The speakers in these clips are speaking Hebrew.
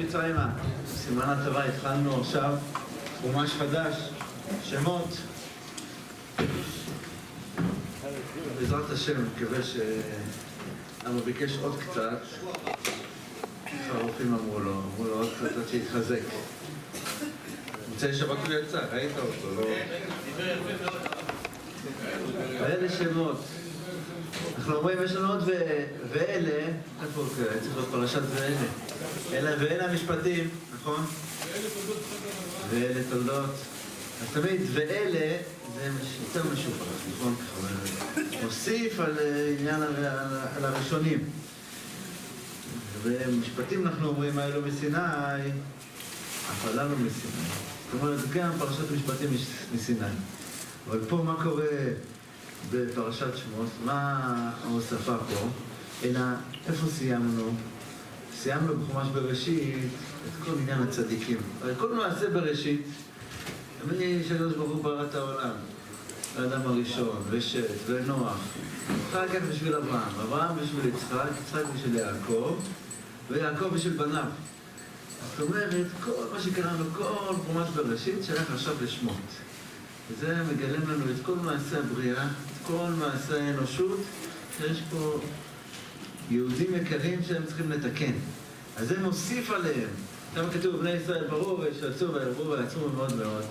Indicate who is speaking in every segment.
Speaker 1: מצרימה, סימן הטבה, התחלנו עכשיו חומש חדש, שמות. בעזרת השם, מקווה ש... למה ביקש עוד קצת. הרופאים אמרו לו, אמרו לו עוד קצת עד שיתחזק. מוצאי שבת הוא יצא, ראית אותו, לא... ואלה שמות אנחנו אומרים, יש לנו עוד. ואלה, איפה הוא קרה? צריך להיות פרשת ואלה. אלה ואלה המשפטים, נכון? ואלה תולדות. אז תמיד ואלה זה יותר משופר, נכון? מוסיף על עניין על הראשונים. ומשפטים אנחנו אומרים, האלו מסיני, אף עלינו מסיני. זאת אומרת, גם פרשת משפטים מסיני. אבל פה מה קורה? בפרשת שמות, מה ההוספה פה? אלא איפה סיימנו? סיימנו בחומש בראשית את כל עניין הצדיקים. הרי כל מעשה בראשית, מי שלוש ברוך הוא ברא את העולם, האדם הראשון, ושת, ונוח, אחר כך בשביל אברהם, אברהם בשביל יצחק, יצחק בשביל יעקב, ויעקב בשביל בניו. זאת אומרת, כל מה שקראנו, כל חומש בראשית, שייך עכשיו לשמות. וזה מגלם לנו את כל מעשה הבריאה, את כל מעשה האנושות, שיש פה יהודים יקרים שהם צריכים לתקן. אז זה מוסיף עליהם. שם כתוב, בני ישראל ברור, ושעשו וירבו ויעצרו מאוד מאוד.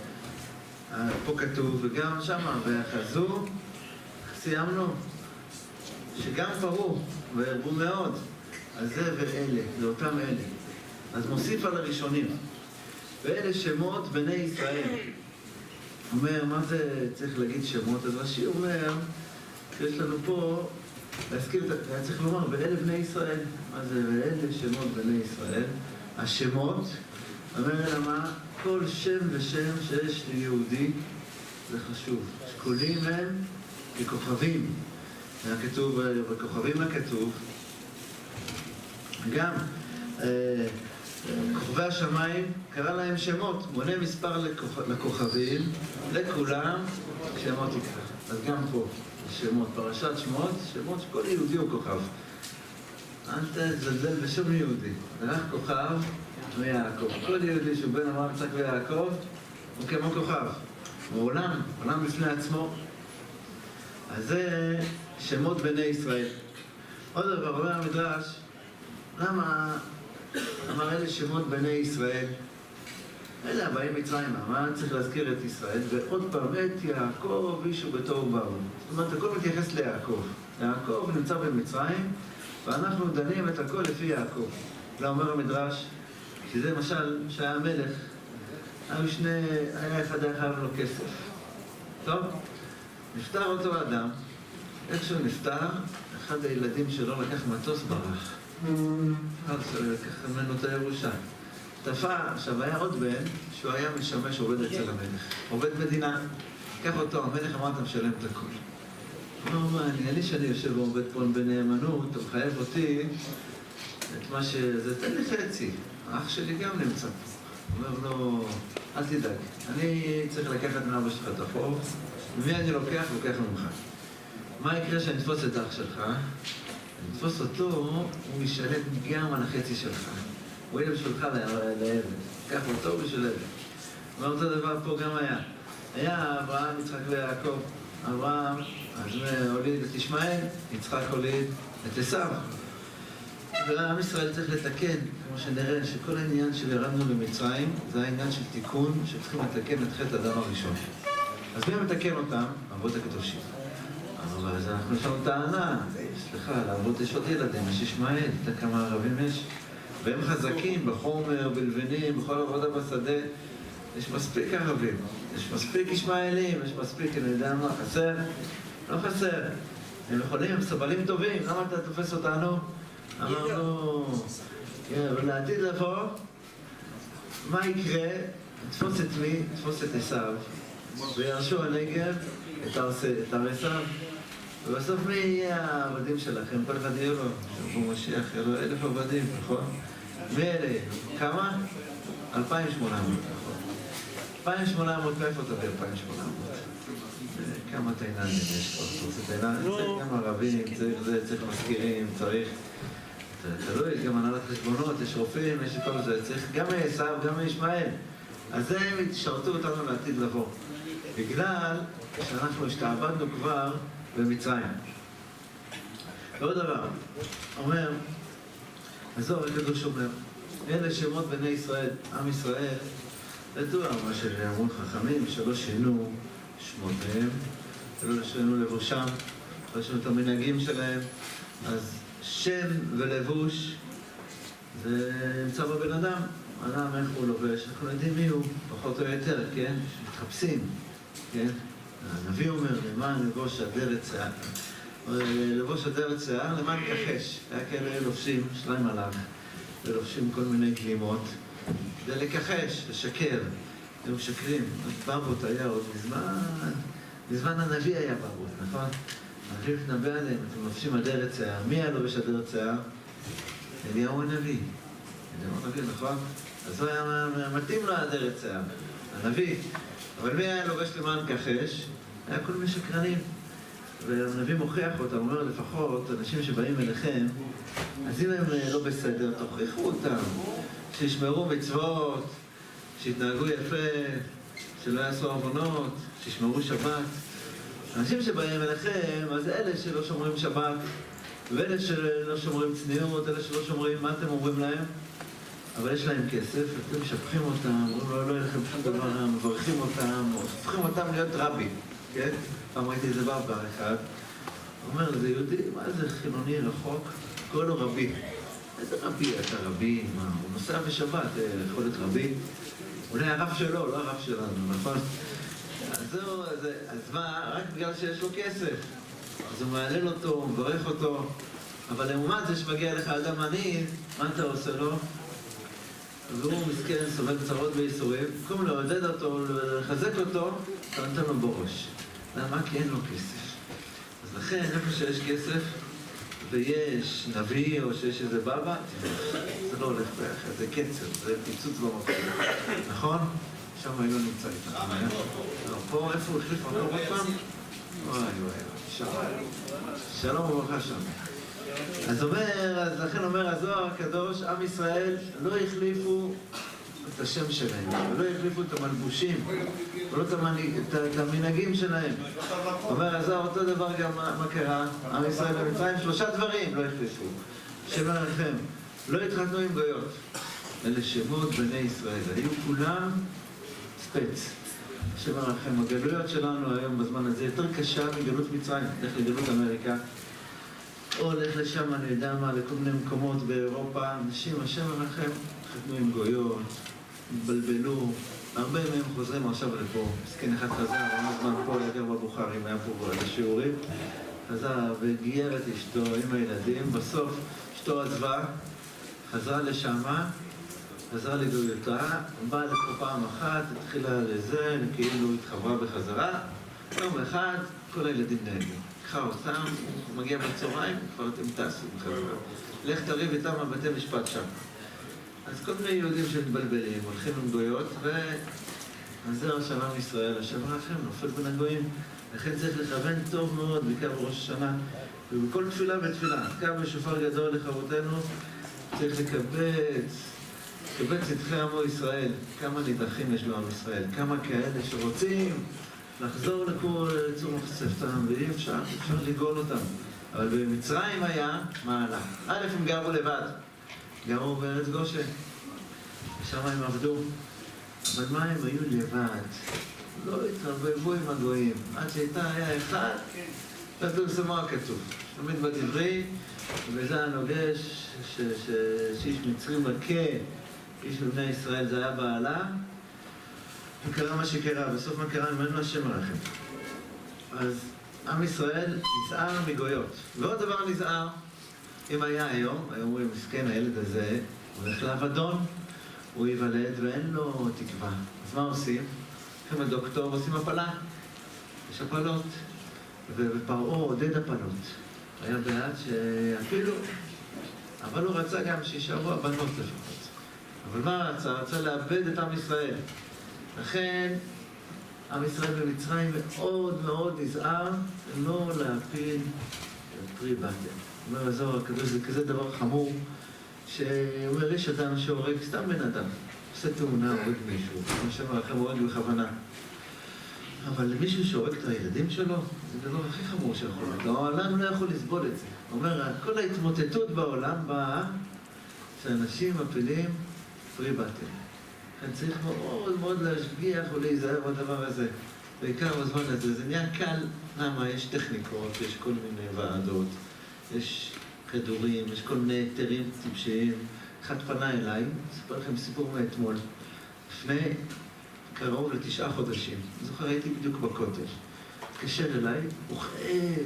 Speaker 1: פה כתוב, וגם שמה, ויחזו, סיימנו, שגם פרעו וירבו מאוד. אז זה ואלה, זה אותם אלה. אז מוסיף על הראשונים. ואלה שמות בני ישראל. אומר, מה זה צריך להגיד שמות? אז רש"י אומר, יש לנו פה, להזכיר, היה צריך לומר, ואלה בני ישראל. מה זה ואלה שמות בני ישראל? השמות, אומר אלא מה? כל שם ושם שיש ליהודי זה חשוב. שקולים הם ככוכבים. היה כתוב, בכוכבים הכתוב, גם כוכבי השמיים, קרא להם שמות, מונה מספר לכוכבים, לכולם, שמות יקרא. אז גם פה, שמות, פרשת שמות, שמות שכל יהודי הוא כוכב. אל תזלזל בשום יהודי, רק כוכב ויעקב. כל יהודי שהוא בן אברהם, יצחק ויעקב, הוא כמו כוכב. הוא עולם, עולם בפני עצמו. אז זה שמות בני ישראל. עוד דבר, אומר המדרש, למה אמר אלה שמות בני ישראל? אלה הבאים מצרימה, מה צריך להזכיר את ישראל? ועוד פעם, את יעקב אישו בתוהו באו. זאת אומרת, הכל מתייחס ליעקב. יעקב נמצא במצרים, ואנחנו דנים את הכל לפי יעקב. לא אומר המדרש, שזה למשל, שהיה מלך, היו שני, היה אחד היה חייב לו כסף. טוב? נפטר אותו אדם, איכשהו נפטר, אחד הילדים שלו לקח מטוס ברח. אז לקח ממנו את הירושה. תפע, עכשיו היה עוד בן שהוא היה משמש עובד אצל המלך, עובד מדינה. קח אותו, המלך אמר אתה משלם את הכל. הוא אומר, מה, נראה לי שאני יושב ועובד פה בנאמנות, הוא מחייב אותי את מה ש... זה תן לי חצי, האח שלי גם נמצא פה. הוא אומר לו, אל תדאג, אני צריך לקחת מאבא שלך את החוב, ומי אני לוקח? לוקח ממך. מה יקרה כשאני אתפוס את האח שלך? אני אתפוס אותו, הוא ישלם גם על החצי שלך. הוא יהיה בשבילך לעבד. קח אותו בשביל עבד. ואותו דבר פה גם היה. היה אברהם, יצחק ויעקב. אברהם, אז הוליד את ישמעאל, יצחק הוליד את עשיו. ועם ישראל צריך לתקן, כמו שנראה, שכל העניין של ירדנו במצרים, זה העניין של תיקון, שצריכים לתקן את חטא הדם הראשון. אז מי מתקן אותם? אבות הקדושים. אבל אז אנחנו יש לנו טענה, סליחה, לאבות יש עוד ילדים, יש ישמעאל, אתה כמה ערבים יש? והם חזקים בחומר, בלבנים, בכל עבודה בשדה. יש מספיק ערבים, יש מספיק ישמעאלים, יש מספיק, אני יודע מה, חסר? לא חסר. הם יכולים, הם סבלים טובים, למה אתה תופס אותנו? אמרנו, אבל לעתיד לבוא, מה יקרה? תתפוס את מי? תתפוס את עשיו, וירשו הנגב את הר עשיו. ובסוף מי יהיה העבדים שלכם? כל אחד יהיה לו, שבו משיח, יהיה לו אלף עבדים, נכון? מי אלה? כמה? 2,800, נכון. 2,800, מאיפה תביא 2,800? כמה תאיננים יש פה? אתה רוצה תאיננים? צריך גם ערבים, צריך זה, צריך מזכירים, צריך... תלוי, גם הנהלת חשבונות, יש רופאים, יש כל זה, צריך גם מעשיו, גם מישמעאל. אז הם ישרתו אותנו לעתיד לבוא. בגלל שאנחנו השתעבדנו כבר במצרים. ועוד דבר, אומר, הזוהר הקדוש אומר, אלה שמות בני ישראל, עם ישראל, ידוע מה שאמרו חכמים, שלא שינו שמותיהם, ולא שינו לבושם, לא שינו את המנהגים שלהם, אז שם ולבוש זה נמצא בבן אדם, אדם איך הוא לובש, אנחנו יודעים מי הוא, פחות או יותר, כן? מתחפשים, כן? הנביא אומר, למען לבוש אדרת שיער, לבוש אדרת שיער, למען יכחש, היה כאלה לובשים, שליים עליו, ולובשים כל מיני גלימות, כדי לכחש, לשקר, הם משקרים, ברבוט היה עוד מזמן, מזמן הנביא היה ברבוט, נכון? הנביא מתנבא עליהם, אתם לובשים אדרת שיער, מי היה לובש אדרת שיער? אליהו הנביא. אליהו הנביא, נכון? אז הוא היה מתאים לו אדרת שיער, הנביא. אבל מי היה לובש למען כחש? היה כל מיני שקרנים. והנביא מוכיח אותם, אומר לפחות, אנשים שבאים אליכם, אז אם הם לא בסדר, תוכיחו אותם, שישמרו מצוות, שיתנהגו יפה, שלא יעשו עוונות, שישמרו שבת. אנשים שבאים אליכם, אז אלה שלא שומרים שבת, ואלה שלא שומרים צניעות, אלה שלא שומרים, מה אתם אומרים להם? אבל יש להם כסף, אתם משבחים אותם, אומרים לו, לא יהיה לכם שום דבר, מברכים אותם, הופכים אותם להיות רבי, כן? פעם ראיתי איזה ברבר אחד, אומר, זה יהודי, מה זה חילוני רחוק? קורא לו רבי. איזה רבי אתה רבי? מה, הוא נוסע בשבת, יכול להיות רבי? אולי הרב שלו, לא הרב שלנו, נכון? אז זהו, אז מה, רק בגלל שיש לו כסף. אז הוא מהלל אותו, הוא מברך אותו, אבל לעומת זה שמגיע לך אדם עני, מה אתה עושה לו? והוא מסכן, סובל צרות וייסורים, במקום לעודד אותו, לחזק אותו, אתה נותן לו בראש. למה? כי אין לו כסף. אז לכן, איפה שיש כסף, ויש נביא, או שיש איזה בבא, זה לא הולך ביחד, זה קצר, זה פיצוץ במקום. נכון? שם לא נמצא איתנו. פה, איפה הוא החליף מקום עוד פעם? וואי וואי. שלום וברכה שם. אז אומר, אז לכן אומר הזוהר הקדוש, עם ישראל לא החליפו את השם שלהם, ולא החליפו את המלבושים, ולא את המנהגים שלהם. אומר הזוהר, אותו דבר גם מה קרה, עם ישראל במצרים, שלושה דברים לא החליפו. שם עליכם, לא התחתנו עם גויות. אלה שמות בני ישראל, היו כולם ספץ. שם עליכם, הגלויות שלנו היום בזמן הזה יותר קשה מגלות מצרים, לך לגלות אמריקה. או הולך לשם, אני יודע מה, לכל מיני מקומות באירופה, אנשים, השם עליכם, חתנו עם גויות, התבלבלו, הרבה מהם חוזרים עכשיו לפה. מסכן אחד חזר, היה זמן פה, היה גר בבוכרים, היה פה בשיעורים, חזר וגייר את אשתו עם הילדים, בסוף אשתו עזבה, חזרה לשמה, חזרה לגאויותה, באה לפה פעם אחת, התחילה לזה, כאילו התחברה בחזרה, יום אחד כל הילדים נהנים. לקחה אותם, הוא מגיע בצהריים, כבר אתם טסו בחזרה. לך תריב איתם על בתי משפט שם. אז כל מיני יהודים שמתבלבלים, הולכים עם גויות, והזרע של עם ישראל, השם לכם, נופל בין הגויים. לכן צריך לכוון טוב מאוד, בעיקר בראש השנה, ובכל תפילה ותפילה. קם בשופר גדול לחברותינו, צריך לקבץ, לקבץ את עמו ישראל. כמה נידחים יש בעם ישראל, כמה כאלה שרוצים לחזור לכל צור מחצבתם, ואי אפשר, אפשר לגאול אותם. אבל במצרים היה מעלה. א', הם גרו לבד. גרו בארץ גושן. ושם הם עבדו. אבל מה הם היו לבד? לא התרבבו עם הגויים. עד שהייתה, היה אחד, ופרסמו הכתוב. תמיד בדברי, ובזה הנוגש, שאיש מצרי מכה, איש מבני ישראל זה היה בעלה, וקרה מה שקרה, בסוף מה קרה ממנו השם עליכם. אז עם ישראל נזהר מגויות. ועוד דבר נזהר, אם היה היום, היו אומרים, מסכן הילד הזה, הולך לאבדון, הוא ייוולד ואין לו תקווה. אז מה עושים? הולכים לדוקטור ועושים הפלה. יש הפלות. ופרעה עודד הפלות. היה בעד שאפילו, אבל הוא רצה גם שישארו הבנות לפחות. אבל מה רצה? רצה לאבד את עם ישראל. לכן, עם ישראל במצרים מאוד מאוד נזהר לא להפיל פרי בטן. אומר הזוהר הקדוש, זה כזה דבר חמור, שאומר, יש אדם שהורג סתם בן אדם, עושה תאונה, הורג מישהו, כמו שאמר לכם, הורג בכוונה. אבל מישהו שהורג את הילדים שלו, זה הדבר הכי חמור שיכול להיות. העולם לא יכול לסבול את זה. הוא אומר, כל ההתמוטטות בעולם באה שאנשים מפילים פרי באטל. לכן צריך מאוד מאוד להשגיח ולהיזהר בדבר הזה. בעיקר בזמן הזה. זה נהיה קל, למה? יש טכניקות, יש כל מיני ועדות, יש כדורים, יש כל מיני היתרים טיפשיים. אחד פנה אליי, אני אספר לכם סיפור מאתמול. לפני קרוב לתשעה חודשים. אני זוכר, הייתי בדיוק בכותל. התקשר אליי, הוא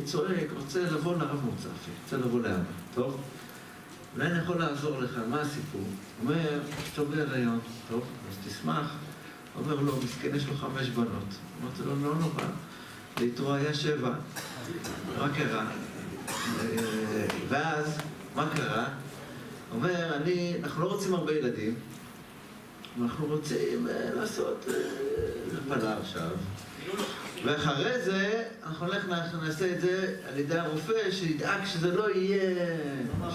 Speaker 1: צועק, רוצה לבוא לרב מוצפי, רוצה לבוא לאבא. טוב? אולי אני יכול לעזור לך, מה הסיפור? אומר, אשתו בהיריון, טוב, אז תשמח. אומר לו, מסכן, יש לו חמש בנות. אמרתי לו, לא נורא, ליתרו היה שבע. מה קרה? ואז, מה קרה? אומר, אני, אנחנו לא רוצים הרבה ילדים, אנחנו רוצים לעשות הפלה עכשיו. ואחרי זה, אנחנו נלך, נעשה את זה על ידי הרופא, שידאג שזה לא יהיה,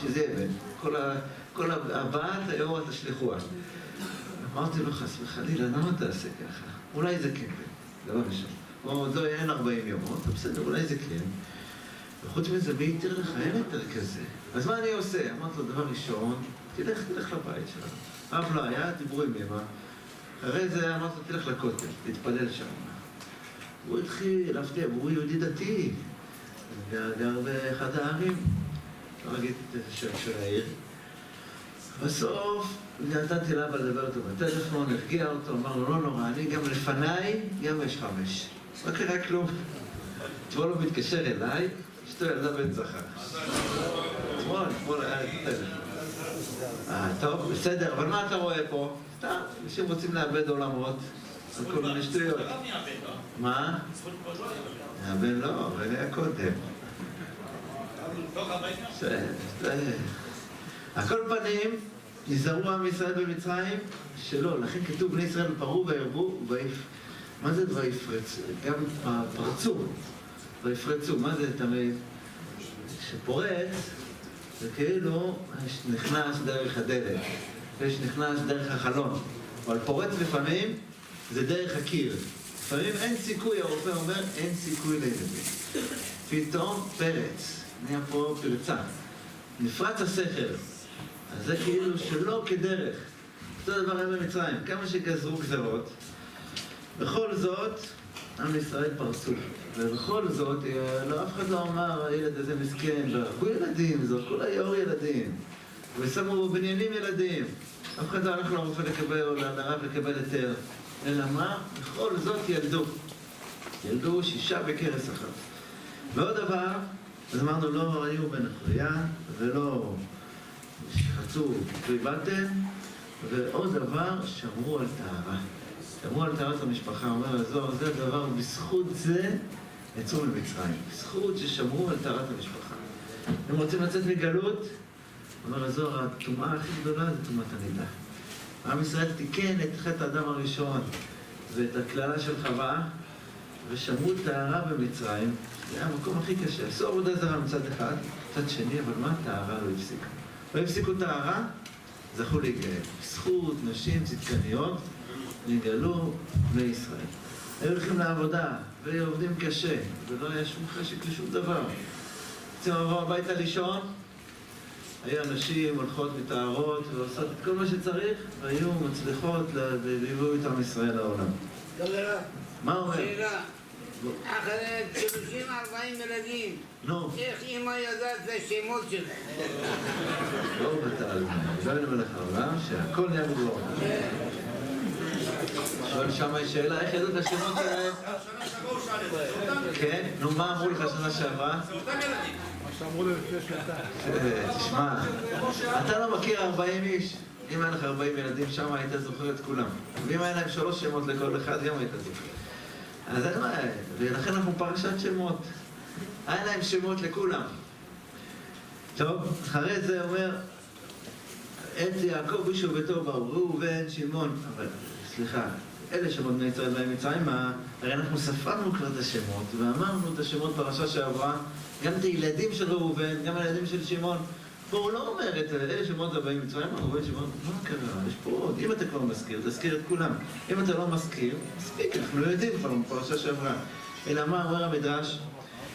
Speaker 1: שזה יהיה בן. כל, ה, כל הבאת האירוע תשליכוה. אמרתי לו, חס וחלילה, למה תעשה ככה? אולי זה כן בן, דבר ראשון. הוא אמר, עוד לא, אין 40 יום. אמרתי, בסדר, אולי זה כן. וחוץ מזה, מי יתיר לך? אין יותר כזה. אז מה אני עושה? אמרתי לו, דבר ראשון, תלך, תלך לבית שלנו. אף לא היה, דיברו עם אמא. אחרי זה אמרתי לו, תלך לכותל, תתפלל שם. הוא התחיל להפתיע, והוא יהודי דתי, גר באחד הערים, לא אגיד את השם של העיר. בסוף נתתי לאבא לדבר איתו בטלפון, הרגיע אותו, אמר לו, לא נורא, אני גם לפניי, גם יש חמש. לא קרה כלום. אתמול הוא מתקשר אליי, אשתו ילדה בן זכר. אתמול, אתמול היה את הטלפון. אה, טוב, בסדר, אבל מה אתה רואה פה? סתם, אנשים רוצים לאבד עולמות. כל מיני שטויות. מה? הבן לא, הבן היה קודם. על כל פנים, נזהרו עם ישראל במצרים, שלא, לכן כתוב בני ישראל פרעו וירבו, מה זה ויפרצו? גם פרצו, ויפרצו, מה זה תמיד? שפורץ, זה כאילו נכנס דרך הדלת, יש נכנס דרך החלון, אבל פורץ לפעמים זה דרך הקיר. לפעמים אין סיכוי, הרופא אומר, אין סיכוי לילדים. פתאום פרץ, נהיה פה פרצה. נפרץ השכל. אז זה כאילו שלא כדרך. אותו דבר היה במצרים. כמה שגזרו גזרות, בכל זאת, עם ישראל פרצו. ובכל זאת, לא, אף אחד לא אמר, הילד הזה מסכן, והרגו ילדים, זרקו ליאור ילדים. ושמו בניינים ילדים. אף אחד לא הלך לרופא לקבל, או לרב לקבל היתר. אלא מה? בכל זאת ילדו. ילדו שישה בכרס אחת. ועוד דבר, אז אמרנו, לא היו בן אחריה, ולא חצו פריבטן, ועוד דבר, שמרו על טהרה. שמרו על טהרת המשפחה, אומר הזוהר, זה הדבר, בזכות זה יצאו ממצרים. בזכות ששמרו על טהרת המשפחה. אם רוצים לצאת מגלות, אומר הזוהר, הטומאה הכי גדולה זה טומאת הנידה. עם ישראל תיקן את חטא האדם הראשון ואת הקללה של חווה ושמרו טהרה במצרים, זה היה המקום הכי קשה. עשו עבודה זרה מצד אחד, מצד שני, אבל מה טהרה לא הפסיקה? לא הפסיקו טהרה, זכו להיגאל. בזכות נשים צדקניות נגאלו בני ישראל. היו הולכים לעבודה, והיו עובדים קשה, ולא היה שום חשק לשום דבר. רוצים לבוא הביתה לישון, היו אנשים הולכות מטהרות ועושות את כל מה שצריך, והיו מצליחות והביאו את עם ישראל לעולם. מה אומר?
Speaker 2: שאלה, אחרי 30-40 ילדים, איך אמא יודעת את השמות שלהם?
Speaker 1: לא בתעלמה. הגענו מלך העולם שהכל נהיה בגבוה. שואל שם שאלה, איך ידעו את השמות שלהם? כן? נו, מה אמרו לך שנה שעברה?
Speaker 3: זה אותם ילדים.
Speaker 1: אה, תשמע, אתה לא מכיר 40 איש? אם היה לך 40 ילדים שם, היית זוכר את כולם. ואם היה להם שלוש שמות לכל אחד, גם היית זוכר. אז אין מה, ולכן אנחנו פרשת שמות. היה להם שמות לכולם. טוב, אחרי זה אומר, את יעקב איש וביתו באו, ראובן, שמעון, אבל סליחה, אלה שמות בני ישראל בהם מצרימה, הרי אנחנו ספרנו כבר את השמות, ואמרנו את השמות פרשה שעברה, גם את הילדים של ראובן, גם הילדים של שמעון. פה הוא לא אומר את אלה שמות הבאים מצרים, ראובן שמעון, מה קרה? יש פה עוד, אם אתה כבר מזכיר, תזכיר את כולם. אם אתה לא מזכיר, מספיק, אנחנו לא יודעים כבר בפרשה שעברה. אלא מה אומר המדרש?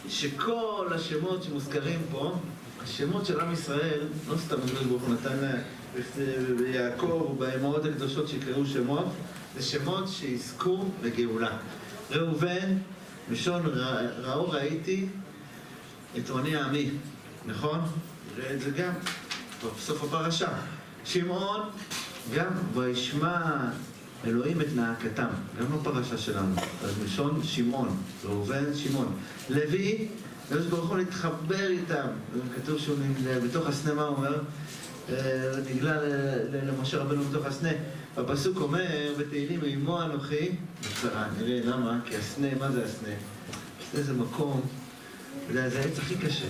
Speaker 1: שכל השמות שמוזכרים פה, השמות של עם ישראל, לא סתם הקדוש ברוך הוא נתן ביעקב ובאמהות הקדושות שיקראו שמות, זה שמות שיזכו לגאולה. ראובן, ראשון ראו ראיתי את עוני העמי, נכון? נראה את זה גם בסוף הפרשה. שמעון, גם וישמע אלוהים את נאקתם, גם בפרשה שלנו. אז ראשון שמעון, ראובן שמעון. לוי, הקדוש ברוך הוא להתחבר איתם. כתוב שהוא בתוך הסנה, מה הוא אומר? נגלה למשה רבנו בתוך הסנה. הפסוק אומר בתהילים, עמו אנוכי בצרה. נראה למה? כי הסנה, מה זה הסנה? הסנה זה מקום, זה העץ הכי קשה.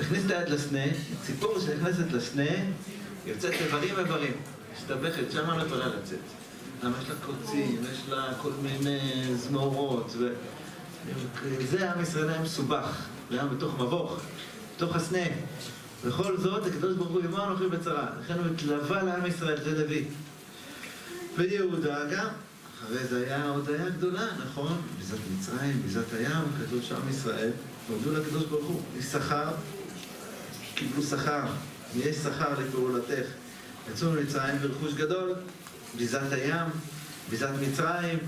Speaker 1: תכניס את היד לסנה, ציפור שנכנסת לסנה, יוצאת איברים איברים. מסתבכת, שמה לא יכולה לצאת. למה יש לה קוצים, יש לה כל מיני זמורות, וזה עם ישראל היה מסובך, זה היה בתוך מבוך, בתוך הסנה. בכל זאת, הקדוש ברוך הוא יאמר אנוכי בצרה. לכן הוא התלווה לעם ישראל, זה דוד. ויהודה גם, אחרי זה היה הודיה גדולה, נכון? ביזת מצרים, ביזת הים, כתוב שעם ישראל, הודו לקדוש ברוך הוא. יששכר, קיבלו שכר, יש שכר לפעולתך. יצאו ממצרים ברכוש גדול, ביזת הים, ביזת מצרים,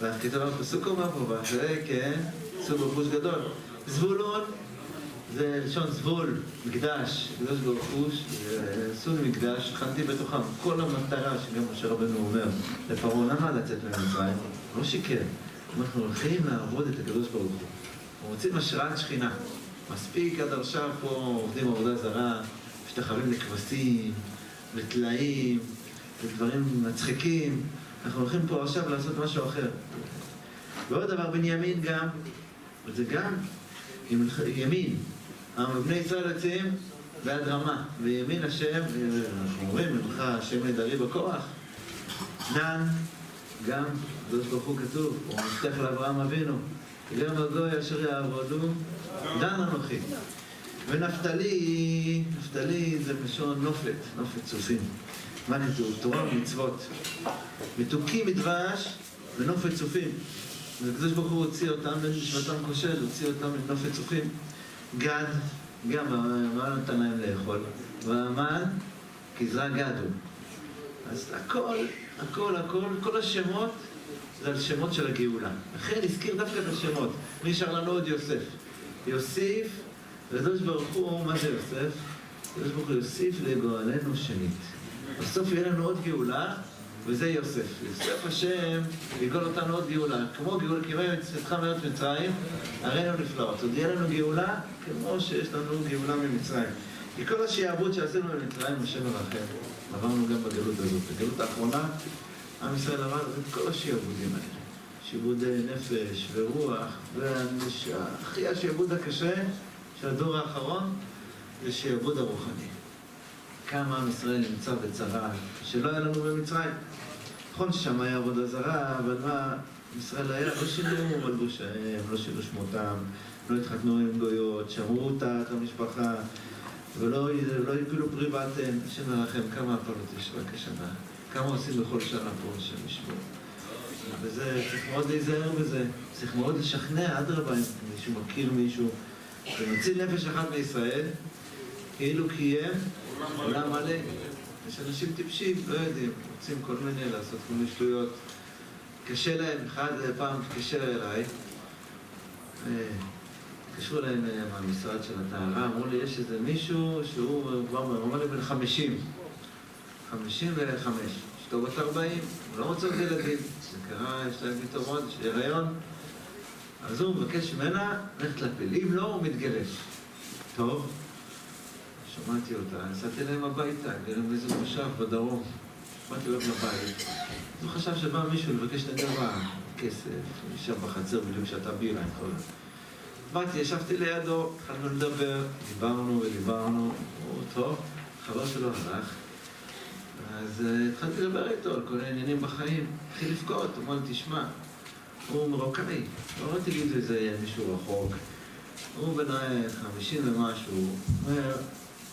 Speaker 1: וכתוב הפסוק אומר פה, ואחרי כן, יצאו ברכוש גדול. זבולון זה לשון זבול, מקדש, קדוש ברוך הוא, עשו מקדש, הכנתי בתוכם. כל המטרה שגם משה רבנו אומר לפרעה, למה לצאת ממצרים? לא שיקר. אנחנו הולכים לעבוד את הקדוש ברוך הוא. אנחנו רוצים השראת שכינה. מספיק עד עכשיו פה עובדים עבודה זרה, משתחווים לכבשים, לטלאים, לדברים מצחיקים. אנחנו הולכים פה עכשיו לעשות משהו אחר. ועוד דבר, בנימין גם, וזה גם ימין, בני ישראל יוצאים ביד רמה, וימין השם, אנחנו אומרים, ממך השם נדרי בכוח. נן, גם, הקדוש ברוך הוא כתוב, הוא מבטיח לאברהם אבינו, גם הגוי אשר יעבודו, דן אנוכי. ונפתלי, נפתלי זה לשון נופת, נופת צופים. מה נטו? תורה ומצוות. מתוקים מדבש ונופת צופים. והקדוש ברוך הוא הוציא אותם, בן משמעתם כושל, הוציא אותם מנופת צופים. גד, גם, מה נתן להם לאכול? והמן, גזרה גד הוא. אז הכל, הכל, הכל, כל השמות זה על שמות של הגאולה. לכן הזכיר דווקא את השמות. נשאר לנו עוד יוסף. יוסיף, הקדוש ברוך הוא, מה זה יוסף? הקדוש ברוך הוא יוסיף לגואלנו שנית. בסוף יהיה לנו עוד גאולה, וזה יוסף. יוסף השם יגאול אותנו עוד גאולה. כמו גאולה, כמו יצאתך מארץ מצרים, הרי לנו נפלאות. עוד יהיה לנו גאולה כמו שיש לנו גאולה ממצרים. כי כל השעבוד שעשינו במצרים, השם מרחם. עברנו גם בגלות הזאת. בגלות האחרונה, עם ישראל עבר את כל השעבודים האלה. שעבוד נפש ורוח, והכי השעבוד הקשה של הדור האחרון זה שעבוד הרוחני. כמה עם ישראל נמצא בצרה שלא היה לנו במצרים. נכון ששם היה עבודה זרה, אבל מה, ישראל היה, לא שינו מלבושיהם, לא שינו שמותם, לא התחתנו עם גויות, שמרו אותה, את המשפחה, ולא לא הפילו פרי בטן, השם מרחם, כמה הפלות יש רק השנה, כמה עושים בכל שנה פה, השם ישמור. וזה, צריך מאוד להיזהר בזה, צריך מאוד לשכנע, אדרבה, אם מישהו מכיר מישהו, ומציל נפש אחת מישראל, כאילו קיים עולם מלא. יש אנשים טיפשים, לא יודעים, רוצים כל מיני לעשות כל מיני שטויות. קשה להם, אחד פעם התקשר אליי, התקשרו אליי מהמשרד של הטהרה, אמרו לי, יש איזה מישהו שהוא כבר, הוא אמר לי בן חמישים, חמישים וחמש, אשתו בת ארבעים, הוא לא רוצה עוד ילדים, זה קרה, יש להם עוד, יש הריון, אז הוא מבקש ממנה ללכת לפיל, אם לא, הוא מתגרש. טוב, שמעתי אותה, נסעתי להם הביתה, גרים באיזה מושב בדרום. באתי אליו לבית. הוא חשב שבא מישהו לבקש נדבה, כסף, נשאר בחצר בדיוק שאתה בירה, יכול להיות. באתי, ישבתי לידו, התחלנו לדבר, דיברנו ודיברנו, הוא טוב, חבר שלו הלך, אז אה, התחלתי לדבר איתו על כל מיני עניינים בחיים. התחיל לבכות, הוא אמר לי, תשמע, הוא מרוקאי, לא תגיד איזה מישהו רחוק. הוא בן חמישים ומשהו, הוא אומר,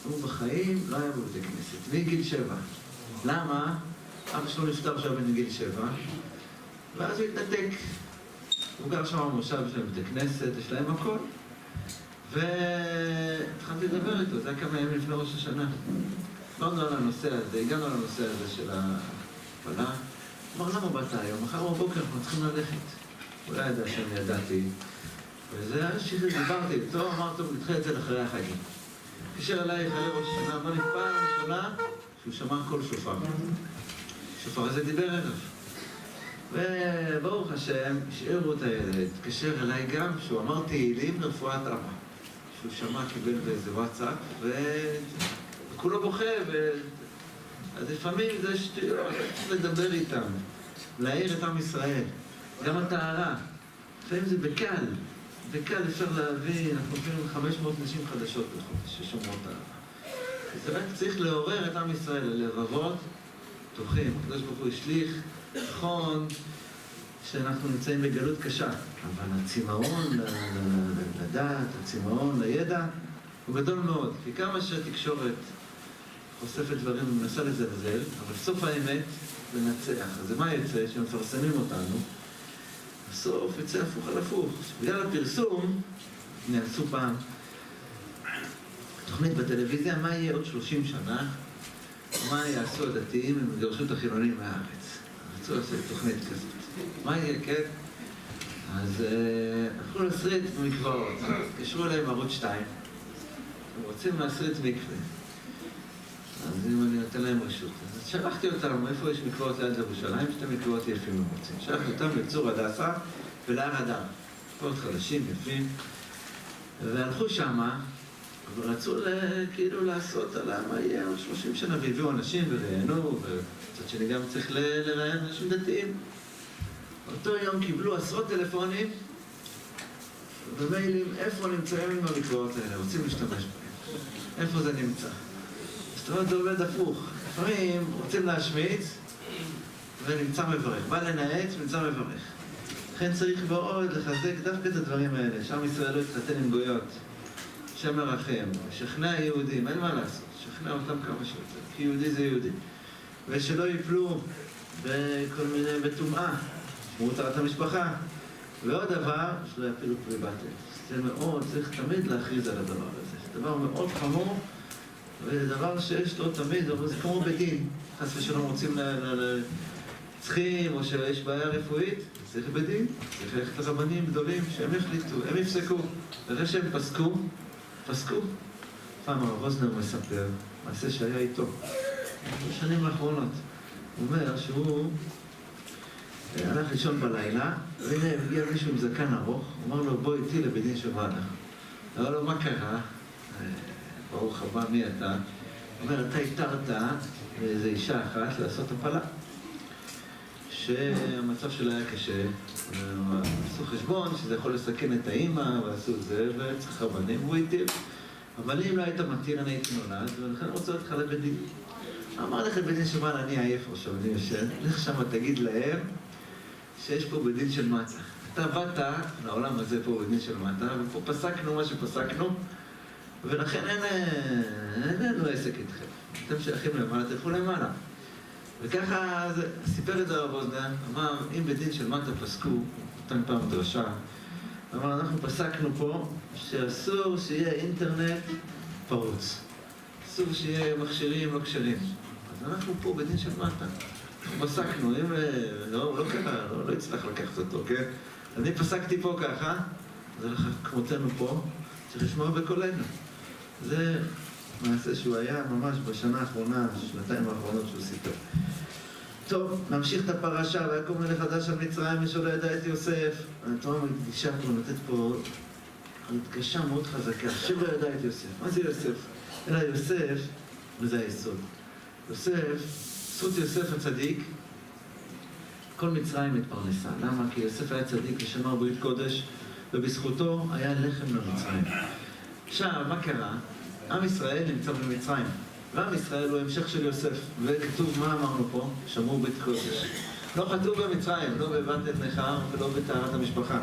Speaker 1: הוא בחיים לא היה בבית הכנסת, מגיל שבע. למה? אבא שלו נפטר עכשיו בגיל שבע, ואז הוא התנתק. הוא גר שם במושב, להם בית כנסת, יש להם הכל. והתחלתי לדבר איתו, זה היה כמה ימים לפני ראש השנה. דיברנו על הנושא הזה, הגענו לנושא הזה של ההפעלה. אמר, למה באת היום? מחר בבוקר אנחנו צריכים ללכת. לא ידע שאני ידעתי. וזה היה שדיברתי איתו, אמר, טוב, נדחה את זה לאחרי החגים. התקשר אליי אחרי ראש השנה, אמר לי, פעם ראשונה שהוא שמע קול שופר. שופר הזה דיבר אליו. וברוך השם, השאירו את הילד, התקשר אליי גם, שהוא אמר תהילים לרפואת אבא. שהוא שמע, קיבל באיזה וואטסאפ, וכולו בוכה, ו... אז לפעמים זה שטויות, צריך לדבר איתם, להעיר את עם ישראל. גם הטהרה, לפעמים זה בקל, בקל אפשר להבין, אנחנו אפילו 500 נשים חדשות בחודש ששומרות טהרה. זה רק צריך לעורר את עם ישראל, הלבבות פתוחים. הקדוש ברוך הוא השליך, נכון שאנחנו נמצאים בגלות קשה, אבל הצמאון לדעת, הצמאון לידע, הוא גדול מאוד. כי כמה שהתקשורת חושפת דברים ומנסה לזלזל, אבל סוף האמת לנצח. אז מה יצא? שמפרסמים אותנו, בסוף יצא הפוך על הפוך. בגלל הפרסום, הנה עשו פעם תוכנית בטלוויזיה, מה יהיה עוד 30 שנה, מה יעשו הדתיים אם יגרשו את החילונים מהארץ. רצו לעשות תוכנית כזאת. מה יהיה, כן? אז הלכו להסריט במקוואות, התקשרו אליהם ערוץ 2, הם רוצים להסריט מקווה. אז אם אני נותן להם רשות. אז שלחתי אותם, איפה יש מקוואות ליד ירושלים? שתי מקוואות יפים הם רוצים. שלחתי אותם לצור הדסה ולהר אדם. מקוואות חדשים, יפים. והלכו שמה, ורצו כאילו לעשות על מה יהיה עוד 30 שנה, והביאו אנשים וראיינו, ומצד שני גם צריך לראיין אנשים דתיים. באותו יום קיבלו עשרות טלפונים ומיילים איפה נמצאים עם המקוואות האלה, רוצים להשתמש בהם. איפה זה נמצא? זאת אומרת, זה עובד הפוך. לפעמים רוצים להשמיץ ונמצא מברך. בא לנאץ ונמצא מברך. לכן צריך מאוד לחזק דווקא את הדברים האלה, שעם ישראל לא יתחתן עם גויות. שם מרחם, לשכנע יהודים, אין מה לעשות, לשכנע אותם כמה שיותר, כי יהודי זה יהודי. ושלא ייפלו בכל מיני, בטומאה, שמרו טהרת המשפחה. ועוד דבר, שלא יפילו פרי. זה מאוד, צריך תמיד להכריז על הדבר הזה. זה דבר מאוד חמור. וזה דבר שיש לו תמיד, זה כמו בדין. חס ושלום רוצים ל... צריכים, או שיש בעיה רפואית, צריך בדין. צריך ללכת לרבנים גדולים שהם יחליטו, הם יפסקו. אחרי שהם פסקו, פסקו. פעם הרב אוזנר מספר, מעשה שהיה איתו, בשנים האחרונות. הוא אומר שהוא הלך לישון בלילה, והנה הגיע מישהו עם זקן ארוך, אמר לו בוא איתי לבית דין של מעלה. אמר לו מה קרה? ברוך הבא, מי אתה? הוא אומר, אתה התרת לאיזו אישה אחת לעשות הפלה. שהמצב שלה היה קשה, עשו חשבון שזה יכול לסכן את האימא, ועשו זה, וצריך רבנים, והוא התיר. אבל אם לא היית מתיר, אני הייתי נולד, ולכן רוצה אותך לבית דין. אמר לך בית דין שמעל, אני עייף עכשיו, אני יושן, לך שמה תגיד להם שיש פה בית דין של מטה. אתה באת לעולם הזה פה בית דין של מטה, ופה פסקנו מה שפסקנו, ולכן אין, אין לנו עסק איתכם. אתם שייכים למעלה, תלכו למעלה. וככה זה, סיפר את זה הרב אוזנר, אמר, אם בדין של מטה פסקו, נתן פעם דרשה, אמר, אנחנו פסקנו פה שאסור שיהיה אינטרנט פרוץ. אסור שיהיה מכשירים לא כשרים. אז אנחנו פה בדין של מטה. פסקנו, אם לא, לא קרה, לא, לא הצלח לקחת אותו, כן? אני פסקתי פה ככה, זה כמותנו פה, צריך לשמוע בקולנו. זה מעשה שהוא היה ממש בשנה האחרונה, שנתיים האחרונות שהוא סיפר. טוב, נמשיך את הפרשה, ויקום מלך חדש על מצרים ושלא ידע את יוסף. התורה מקדישה פה, נותנת פה הדגשה מאוד חזקה, שלא ידע את יוסף. מה זה יוסף? אלא יוסף, וזה היסוד. יוסף, זכות יוסף הצדיק, כל מצרים התפרנסה. למה? כי יוסף היה צדיק ושמר ברית קודש, ובזכותו היה לחם למצרים. עכשיו, מה קרה? עם ישראל נמצא במצרים. ועם ישראל הוא המשך של יוסף. וכתוב, מה אמרנו פה? שמרו ברית קודש. לא כתוב במצרים, לא בבת עת נכר ולא בטהרת המשפחה.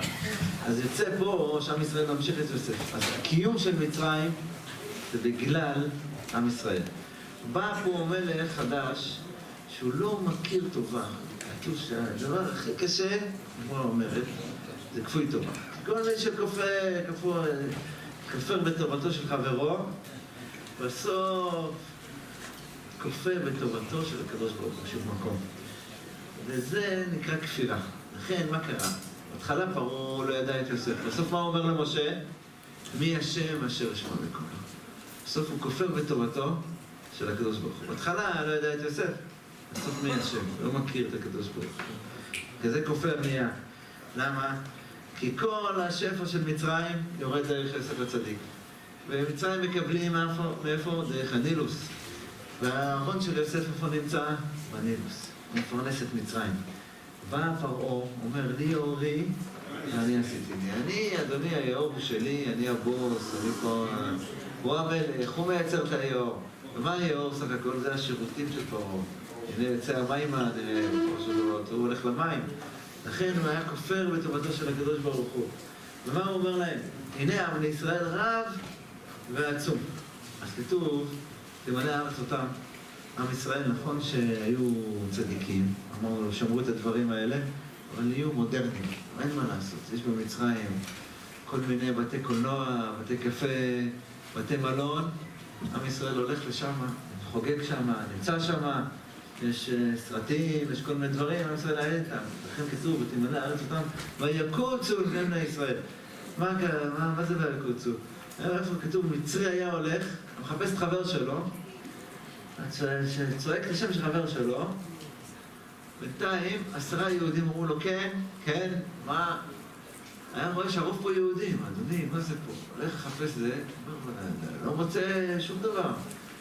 Speaker 1: אז יוצא פה שעם ישראל ממשיך את יוסף. אז הקיום של מצרים זה בגלל עם ישראל. בא פה מלך חדש שהוא לא מכיר טובה. כתוב שהדבר הכי קשה, כמו אומרת, זה כפוי טובה. כל מי שכופר בטובתו של חברו, בסוף כופר בטובתו של הקדוש ברוך הוא, בשום מקום. וזה נקרא כפירה. לכן, מה קרה? בהתחלה פרעה לא ידע את יוסף. בסוף מה הוא אומר למשה? מי השם אשר ישמע בקולו. בסוף הוא כופר בטובתו של הקדוש ברוך הוא. בהתחלה לא ידע את יוסף. בסוף מי השם? לא מכיר את הקדוש ברוך הוא. כזה כופר נהיה. למה? כי כל השפע של מצרים יורד דרך יוסף הצדיק. ומצרים מקבלים מאיפה? דרך הנילוס. והארון של יוסף איפה נמצא? בנילוס. הוא מפרנס את מצרים. בא פרעה, אומר לי אורי, ואני עשיתי לי. אני, אדוני, היאור שלי, אני הבוס, אני פה... הוא המלך, הוא מייצר את היאור. ומה היאור סך הכל? זה השירותים של פרעה. הנה יוצא המימה, נראה, הוא הולך למים. לכן הוא היה כופר בטובתו של הקדוש ברוך הוא. ומה הוא אומר להם? הנה עם לישראל רב ועצום. אז כתוב, תמלא הארץ אותם. עם ישראל, נכון שהיו צדיקים, אמרנו, שמרו את הדברים האלה, אבל נהיו מודרניים, אין מה לעשות. יש במצרים כל מיני בתי קולנוע, בתי קפה, בתי מלון, עם ישראל הולך לשם, חוגג שם, נמצא שם, יש uh, סרטים, יש כל מיני דברים, עם ישראל היה איתם. לכן כתוב, ותמלא הארץ אותם, ויקוצו לבני בני ישראל. מה, מה, מה זה ויקוצו? איפה כתוב, מצרי היה הולך, מחפש את חבר שלו, שצועק את השם של חבר שלו, בינתיים עשרה יהודים אמרו לו, כן, כן, מה? היה רואה שהרוב פה יהודים, אדוני, מה זה פה? הולך לחפש זה, לא מוצא שום דבר.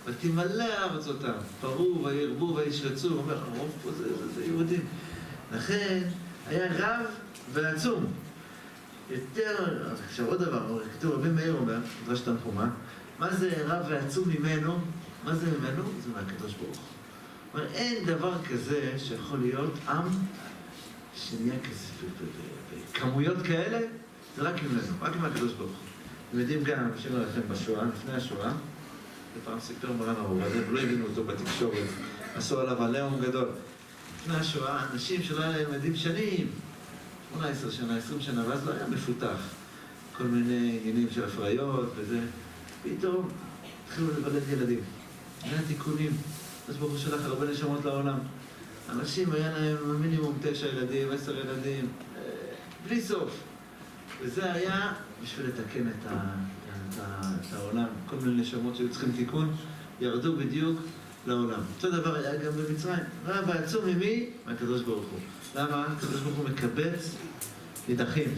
Speaker 1: ותמלא הארץ אותם, פרעו וירבו וישרצו, הוא אומר, הרוב פה זה, זה, זה יהודים. לכן היה רב ועצום. יותר, עכשיו עוד דבר, כתוב רבי מאיר אומר, מדרש תנחומה, מה זה רב ועצום ממנו? מה זה ממנו? זה מהקדוש ברוך הוא. אין דבר כזה שיכול להיות עם שנהיה כזה, בכמויות כאלה, זה רק ממנו, רק מהקדוש ברוך הוא. אתם יודעים גם, שאומר לכם בשואה, לפני השואה, פעם סיפר מרן הרב עובדיה, ולא הבינו אותו בתקשורת, עשו עליו עליהום גדול. לפני השואה, אנשים שלא היה להם ילדים שנים, 18 שנה, 20 שנה, ואז לא היה מפותח. כל מיני עניינים של הפריות וזה, פתאום התחילו לבלד ילדים. היה תיקונים. אז ברוך הוא שלח הרבה נשמות לעולם. אנשים, היה להם מינימום תשע ילדים, עשר ילדים, אה, בלי סוף. וזה היה בשביל לתקן את, ה, את העולם. כל מיני נשמות שהיו צריכים תיקון, ירדו בדיוק לעולם. אותו דבר היה גם במצרים. רב העצום ממי? מהקדוש ברוך הוא. למה? הקדוש ברוך הוא מקבץ נידחים.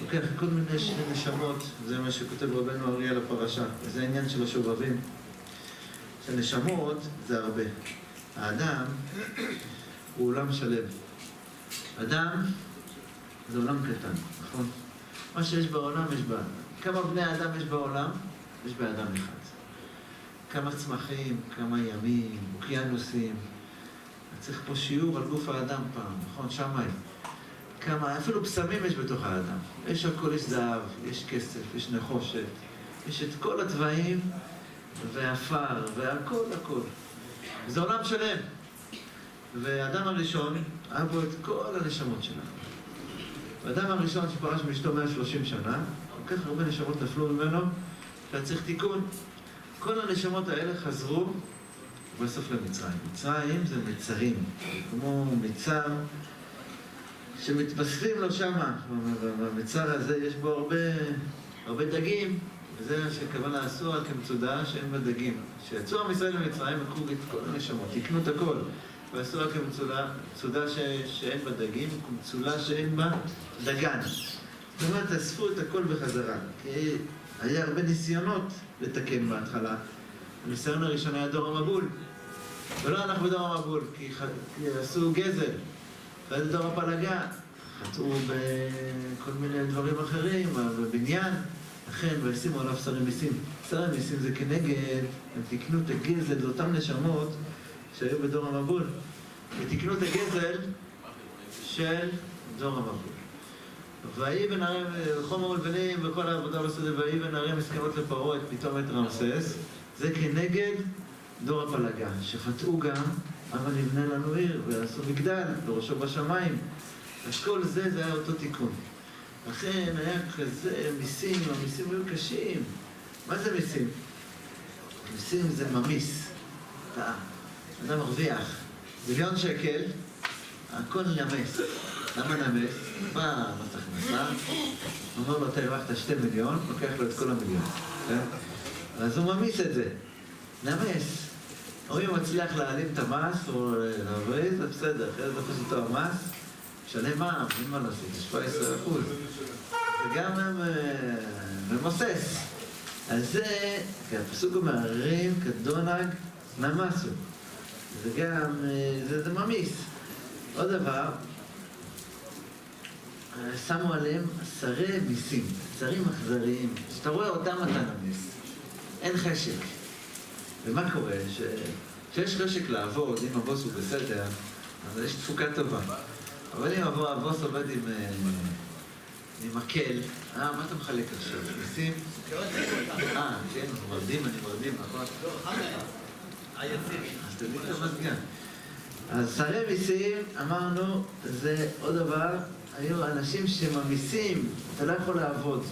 Speaker 1: לוקח כל מיני נשמות, זה מה שכותב רבנו אריה על הפרשה. זה העניין של השובבים. שנשמות זה הרבה. האדם הוא עולם שלם. אדם זה עולם קטן, נכון? מה שיש בעולם יש באדם. כמה בני אדם יש בעולם? יש באדם אחד. כמה צמחים, כמה ימים, אוקיינוסים. צריך פה שיעור על גוף האדם פעם, נכון? שמאי. כמה, אפילו פסמים יש בתוך האדם. יש הכל, יש זהב, יש כסף, יש נחושת, יש את כל התוואים ועפר, והכל הכל. זה עולם שלם. והאדם הראשון, היה בו את כל הנשמות שלנו. והאדם הראשון שפרש מאשתו 130 שנה, כל כך הרבה נשמות נפלו ממנו, והיה צריך תיקון. כל הנשמות האלה חזרו בסוף למצרים. מצרים זה מצרים, כמו מצר שמתווספים לו שמה. במצר הזה יש בו הרבה, הרבה דגים, וזה שהכוונה עשו על כמצודה שאין בה דגים. כשיצאו עם ישראל למצרים, לקחו את כל הנשמות, תקנו את הכל. ועשו רק כמצודה. שאין בה דגים, כמצולה שאין בה דגן. זאת אומרת, אספו את הכל בחזרה. היה הרבה ניסיונות לתקן בהתחלה. הניסיון הראשון היה דור המבול. ולא אנחנו בדור המבול, כי, ח... כי עשו גזל. ואז דור הפלגה. חטאו בכל מיני דברים אחרים, בבניין. לכן, וישימו עליו שרים מיסים. עשר המיסים זה כנגד, הם תיקנו את הגזל לאותן נשמות שהיו בדור המבול. ותיקנו את הגזל של דור המבול. ויהי בנערי, חומר ולבנים וכל העבודה בסדר, ויהי בנערי מסכנות לפרעה את פתאום את רמסס, זה כנגד דור הפלגה, שחטאו גם, אבל נבנה לנו עיר, ועשו מגדל, וראשו בשמיים. אז כל זה, זה היה אותו תיקון. לכן היה כזה מיסים, המיסים היו קשים. מה זה מיסים? מיסים זה ממיס. אתה אדם מרוויח מיליון שקל, הכל נמס. למה נמס? בא מס אומר לו, אתה הרווחת שתי מיליון, לוקח לו את כל המיליון. כן? אז הוא ממיס את זה. נמס. או אם הוא מצליח להעלים את המס או להבריז, זה בסדר, אחרי זה תופס אותו המס, משלם מע"מ, אין מה לעשות, זה 17 אחוז. וגם הם ממוסס. אז זה, כי הפסוק אומר, הרים כדונג נמסו. גם, זה, זה ממיס. עוד דבר, שמו עליהם שרי מיסים, שרים אכזריים, שאתה רואה אותם אתה נמיס. אין חשק. ומה קורה? ש... כשיש חשק לעבוד, אם הבוס הוא בסדר, אז יש תפוקה טובה. אבל אם הבוס עובד עם, עם מקל, אה, מה אתה מחלק עכשיו? מיסים? אה, כן, מרדים, אני מרדים, נכון? אז תביא את המזגן. אז שרי מיסים, אמרנו, זה עוד דבר, היו אנשים שממיסים, אתה לא יכול לעבוד.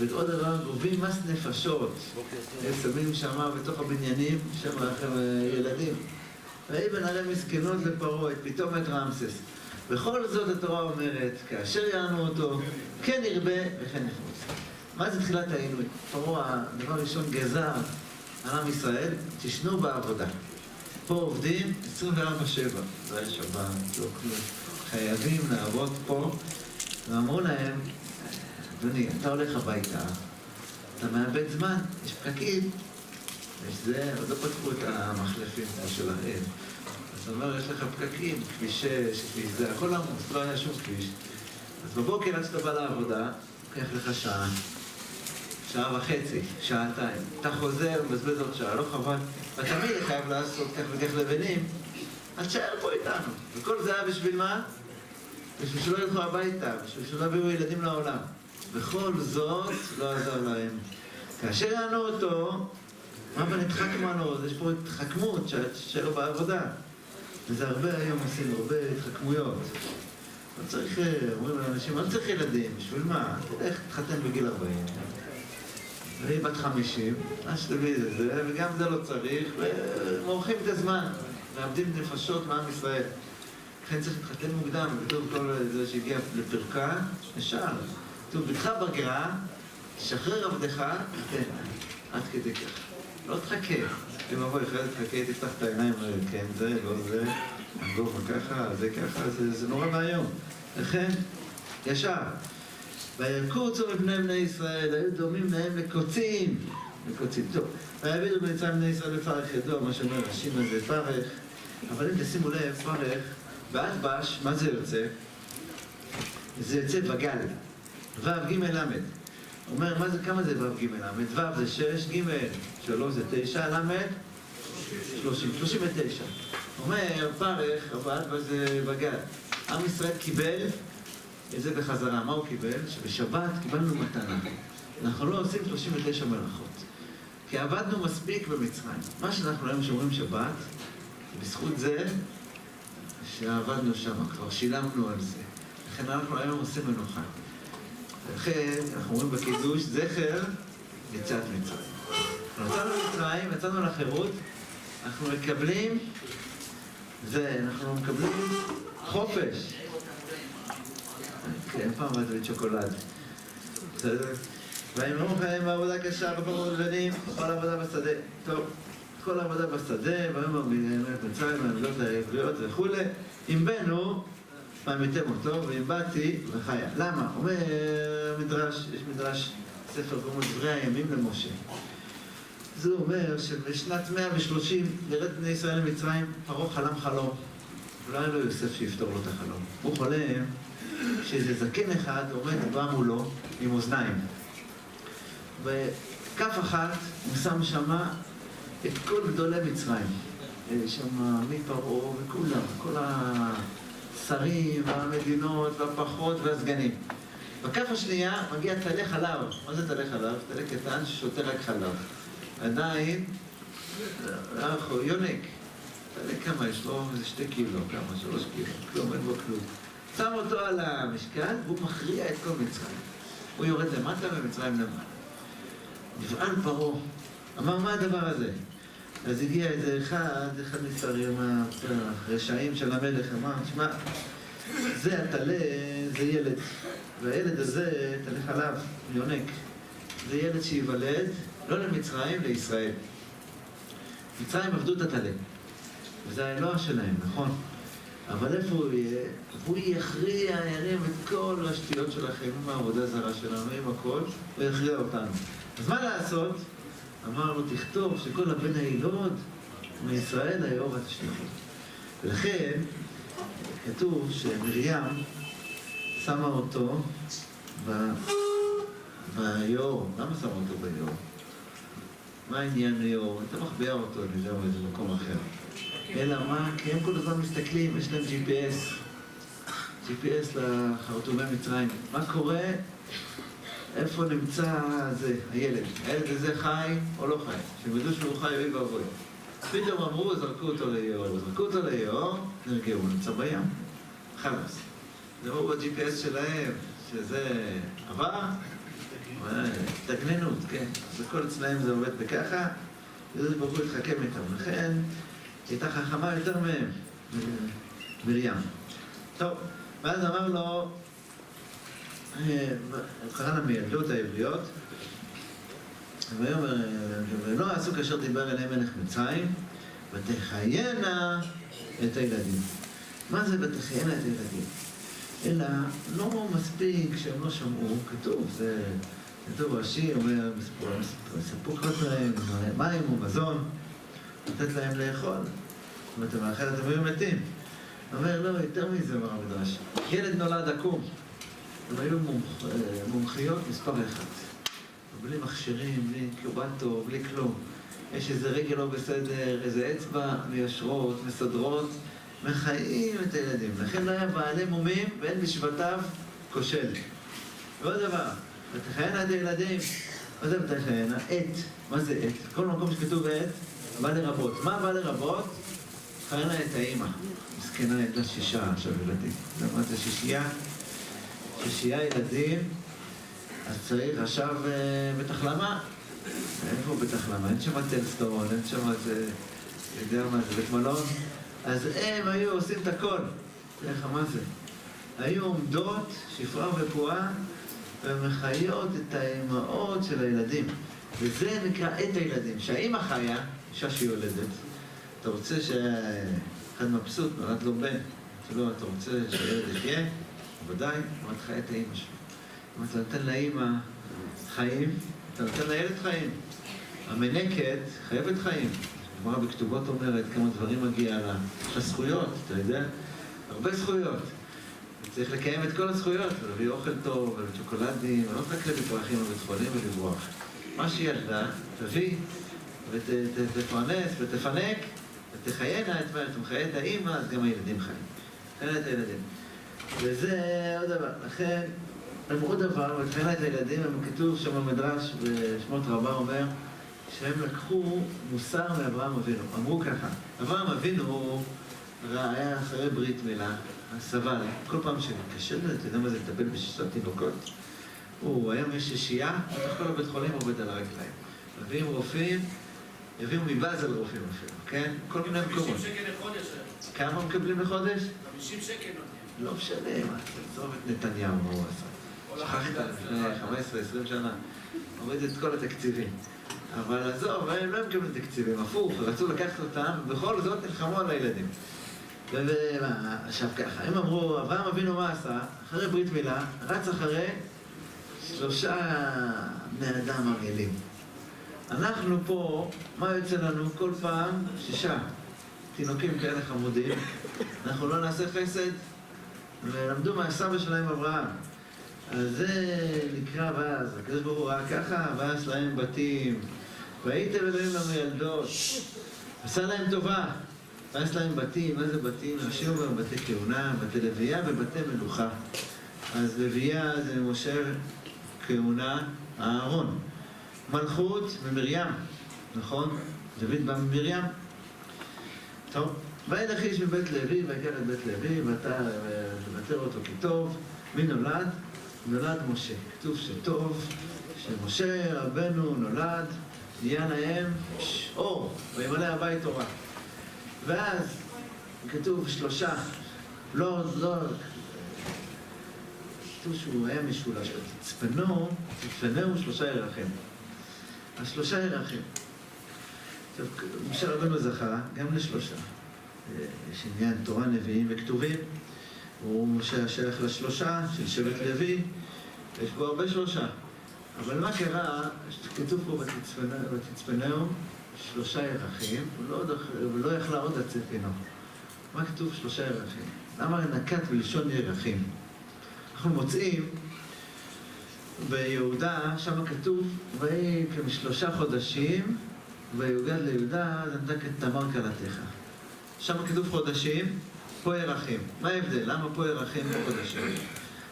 Speaker 1: ועוד דבר, גובים מס נפשות. שמים שם בתוך הבניינים, שם לכם ילדים. ויהי בנערי מסכנות לפרעה, את פתאום את רמסס. בכל זאת התורה אומרת, כאשר יענו אותו, כן ירבה וכן יחרוץ. מה זה תחילת העינוי? פרעה, דבר ראשון, גזר על עם ישראל, תשנו בעבודה. פה עובדים 24-7, זה היה שבת, לא כלום. חייבים לעבוד פה, ואמרו להם, אדוני, אתה הולך הביתה, אתה מאבד זמן, יש פקקים, יש זה, עוד לא פתחו את המחלפים כמו שלהם. אז הוא אומר, יש לך פקקים, כביש 6, כביש זה, הכל עמוס, לא היה שום כביש. אז בבוקר עד שאתה בא לעבודה, לוקח לך שעה, שעה וחצי, שעתיים. אתה חוזר, מבזבז עוד שעה, לא חבל. ותמיד חייב לעשות כך וכך לבנים, אז תשאר פה איתנו. וכל זה היה בשביל מה? בשביל שלא ילכו הביתה, בשביל שלא יביאו ילדים לעולם. בכל זאת לא עזר להם. כאשר יענו אותו, מה בנתחכמו לו? יש פה התחכמות שלו בעבודה. וזה הרבה היום עושים, הרבה התחכמויות. לא צריך, אומרים לאנשים, לא צריך ילדים, בשביל מה? תלך, תתחתן בגיל 40. והיא בת 50, מה שתביא את זה, וגם זה לא צריך, ומורחים את הזמן, מאבדים נפשות מעם ישראל. לכן צריך להתחתן מוקדם, וכתוב כל זה שהגיע לפרקה, ישר. כתוב, בתך בגרה, שחרר עבדך, תן, עד כדי כך. לא תחכה. אם אבוי, אחרי זה תחכה, תפתח את העיניים, כן, זה, לא זה, הגובה ככה, זה ככה, זה, זה נורא ואיום. לכן, ישר. ויקוצו מפני בני ישראל, היו דומים להם לקוצים. לקוצים. טוב, ויעבידו בני ישראל לפרך ידוע, מה שאומר רש"י הזה, פרך. אבל אם תשימו לב, פרך, ועד בש, מה זה יוצא? זה יוצא בגל. ו' ג' ל'. אומר, מה זה, כמה זה ו' ג' ל'? ו' זה 6, ג' 3 זה 9, ל' 30, 39. אומר, פרך, עבד וזה בגל. עם ישראל קיבל את זה בחזרה. מה הוא קיבל? שבשבת קיבלנו מתנה. אנחנו לא עושים 39 מלאכות. כי עבדנו מספיק במצרים. מה שאנחנו היום שומרים שבת, בזכות זה שעבדנו שם, כבר שילמנו על זה. לכן אנחנו היום עושים מנוחה. לכן אנחנו אומרים בקידוש, זכר יציאת מצרים. יצאנו למצרים, יצאנו לחירות, אנחנו מקבלים, זה, אנחנו מקבלים חופש. כן, פעם באתי שוקולד. בסדר? ויאמרו חיים בעבודה קשה, לבנים, כל עבודה בשדה. טוב, כל עבודה בשדה, ויאמר מצרים, העבודות העבריות וכולי. אם בנו, פעמיתם אותו, ואם באתי, וחיה. למה? אומר מדרש, יש מדרש, ספר קוראים דברי הימים למשה. זה אומר שבשנת 130 ירד בני ישראל למצרים, פרעה חלם חלום. לא יוסף שיפתור לו את החלום. הוא חולם שאיזה זקן אחד עומד בא מולו עם אוזניים. כף אחת, הוא שם שמה את כל גדולי מצרים. שם מפרעה וכולם, כל השרים והמדינות והפחות והסגנים. בכף השנייה מגיע טלה חלב. מה זה טלה חלב? טלה קטן ששותה רק חלב. עדיין, יונק. טלה כמה יש לו? איזה שתי קילו, כמה? שלוש קילו. כלום, אין בו כלום. שם אותו על המשקל והוא מכריע את כל מצרים. הוא יורד למטה ומצרים למעלה. נבעל פרעה. אמר, מה הדבר הזה? אז הגיע איזה אחד, אחד משרים הרשעים של המלך, אמר, תשמע, זה הטלה, זה ילד, והילד הזה, טלה חלב, יונק. זה ילד שייוולד, לא למצרים, לישראל. מצרים עבדו את הטלה, וזה האלוה שלהם, נכון? אבל איפה הוא יהיה? הוא יכריע, ירים את כל השטויות שלכם עם העבודה הזרה שלנו, עם הכל, הוא יכריע אותנו. אז מה לעשות? אמר לו, תכתוב שכל הבן הילוד מישראל היאור ותשלחו. ולכן, כתוב שמרים שמה אותו ב... ביאור. למה שמה אותו ביאור? מה העניין ליאור? הייתה מחביאה אותו, אני יודע, באיזה מקום אחר. אלא מה? כי הם כל הזמן מסתכלים, יש להם GPS. GPS לחרטומי מצרים. מה קורה? איפה נמצא זה, הילד? הילד הזה חי או לא חי? שהם ידעו שהוא חי, אוי ואבוי. פתאום אמרו, זרקו אותו ליאור. זרקו אותו ליאור, נרגעו, הוא נמצא בים. חלאס. זה ראו ב-GPS שלהם, שזה עבר, התגננות, כן. בכל אצלהם זה עובד בככה, וזה ברוך הוא התחכם איתם. לכן, הייתה חכמה יותר מהם, מרים. טוב, ואז אמר לו, לה מילדות העבריות, ויאמר, ולא עשו כאשר דיבר אליהם מלך מצרים, ותחיינה את הילדים. מה זה ותחיינה את הילדים? אלא לא מספיק שהם לא שמעו, כתוב, זה כתוב רש"י, אומר, מספוקות להם מים ומזון, לתת להם לאכול. זאת אומרת, המאכל אתם היו מתים. אומר, לא, יותר מזה, אמר המדרש. ילד נולד עקום. הם היו מומח, מומחיות מספר אחד. בלי מכשירים, בלי קובנטו, בלי כלום. יש איזה רגל לא בסדר, איזה אצבע מיושרות, מסדרות, מחיים את הילדים. לכן לא היה בעלי מומים ואין בשבטיו כושל. ועוד דבר, ותחיינה את הילדים. מה זה ותחיינה? עת. מה זה עת? כל מקום שכתוב עת, בא לרבות. מה בא לרבות? חיינה את האימא. מסכנה ילדה שישה עכשיו ילדים. מה זה שישייה? שישייה ילדים, אז צריך עכשיו בית החלמה. איפה בית החלמה? אין שם טלסטורון, אין שם איזה, יודע מה זה, בית מלון. אז הם היו עושים את הכל. איך, מה זה? היו עומדות, שפרה ופועה, ומחיות את האימהות של הילדים. וזה נקרא את הילדים. שהאימא חיה, אישה שהיא יולדת, אתה רוצה שאחד מבסוט, נולד לו בן, אתה רוצה שהילד יחיה? הוא את חי את האימא שלו. אם אתה נותן לאימא חיים, אתה נותן לילד חיים. המנקת חייבת חיים. הגמרא בכתובות אומרת כמה דברים מגיע לה. יש לה זכויות, אתה יודע? הרבה זכויות. צריך לקיים את כל הזכויות, ולהביא אוכל טוב, ושוקולדים, ולא רק להביא פרחים חולים ולברוח. מה שהיא ילדה, תביא, ותפרנס, ותפנק, ותחיינה את מה, אתה מחיה את האימא, אז גם הילדים חיים. תחיינה את הילדים. וזה עוד דבר. לכן, הם עוד דבר, את הילדים, הם כתוב שם במדרש, בשמות רבה אומר, שהם לקחו מוסר מאברהם אבינו. אמרו ככה, אברהם אבינו היה אחרי ברית מילה, סבל. כל פעם שמתקשר לזה, אתה יודע מה זה לטפל בשישה תינוקות? הוא, יש שישייה, אתה כל הבית חולים עובד על הרגליים. מביאים רופאים, הביאו מבאזל רופאים אפילו, כן? כל מיני מקומות.
Speaker 3: 50 שקל לחודש היום.
Speaker 1: כמה מקבלים בחודש?
Speaker 3: 50 שקל נותנים.
Speaker 1: לא משנה, מה, תעזוב את נתניהו, מה הוא עשה. שכחת לפני 15-20 שנה. הוריד את כל התקציבים. אבל עזוב, הם לא מקבלים תקציבים, הפוך, רצו לקחת אותם, ובכל זאת נלחמו על הילדים. עכשיו ככה, הם אמרו, אברהם אבינו מה עשה? אחרי ברית מילה, רץ אחרי שלושה בני אדם עמלים. אנחנו פה, מה יוצא לנו? כל פעם שישה תינוקים כאלה חמודים. אנחנו לא נעשה חסד? ולמדו מהסבא שלהם אברהם. אז זה נקרא ואז, הקדוש ברוך הוא ראה ככה, ואז להם בתים. והייתם אלוהים לנו ילדות. עשה להם טובה. ואז להם בתים, מה זה בתים? אנשים אומרים בתי כהונה, בתי לוויה ובתי מלוכה. אז לוויה זה משה כהונה, אהרון. מלכות ממרים, נכון? דוד בא ממרים. טוב, וילך איש מבית לוי, ויקר את בית לוי, ובטר אותו כי טוב. מי נולד? נולד משה. כתוב שטוב, שמשה רבנו נולד, נהיה להם אור, וימלא הבית תורה. ואז כתוב שלושה, לא, לא, כתוב שהוא היה משולש, ותצפנו, תצפנהו שלושה ירחם. השלושה ירחם. עכשיו, משה רבנו זכה גם לשלושה. יש עניין תורה, נביאים וכתובים. הוא שייך לשלושה של שבט לוי, יש בו הרבה שלושה. אבל מה קרה, כתוב פה ותצפנהו שלושה ירחים, הוא לא, לא יכלה עוד לצאת ממנו. מה כתוב שלושה ירחים? למה נקט בלשון ירחים? אנחנו מוצאים ביהודה, שם כתוב, ויהי כשלושה חודשים, ויוגד ליהודה, נתק את תמר כלתך. שם כתוב חודשים, פה ירחים. מה ההבדל? למה פה ירחים וחודשים?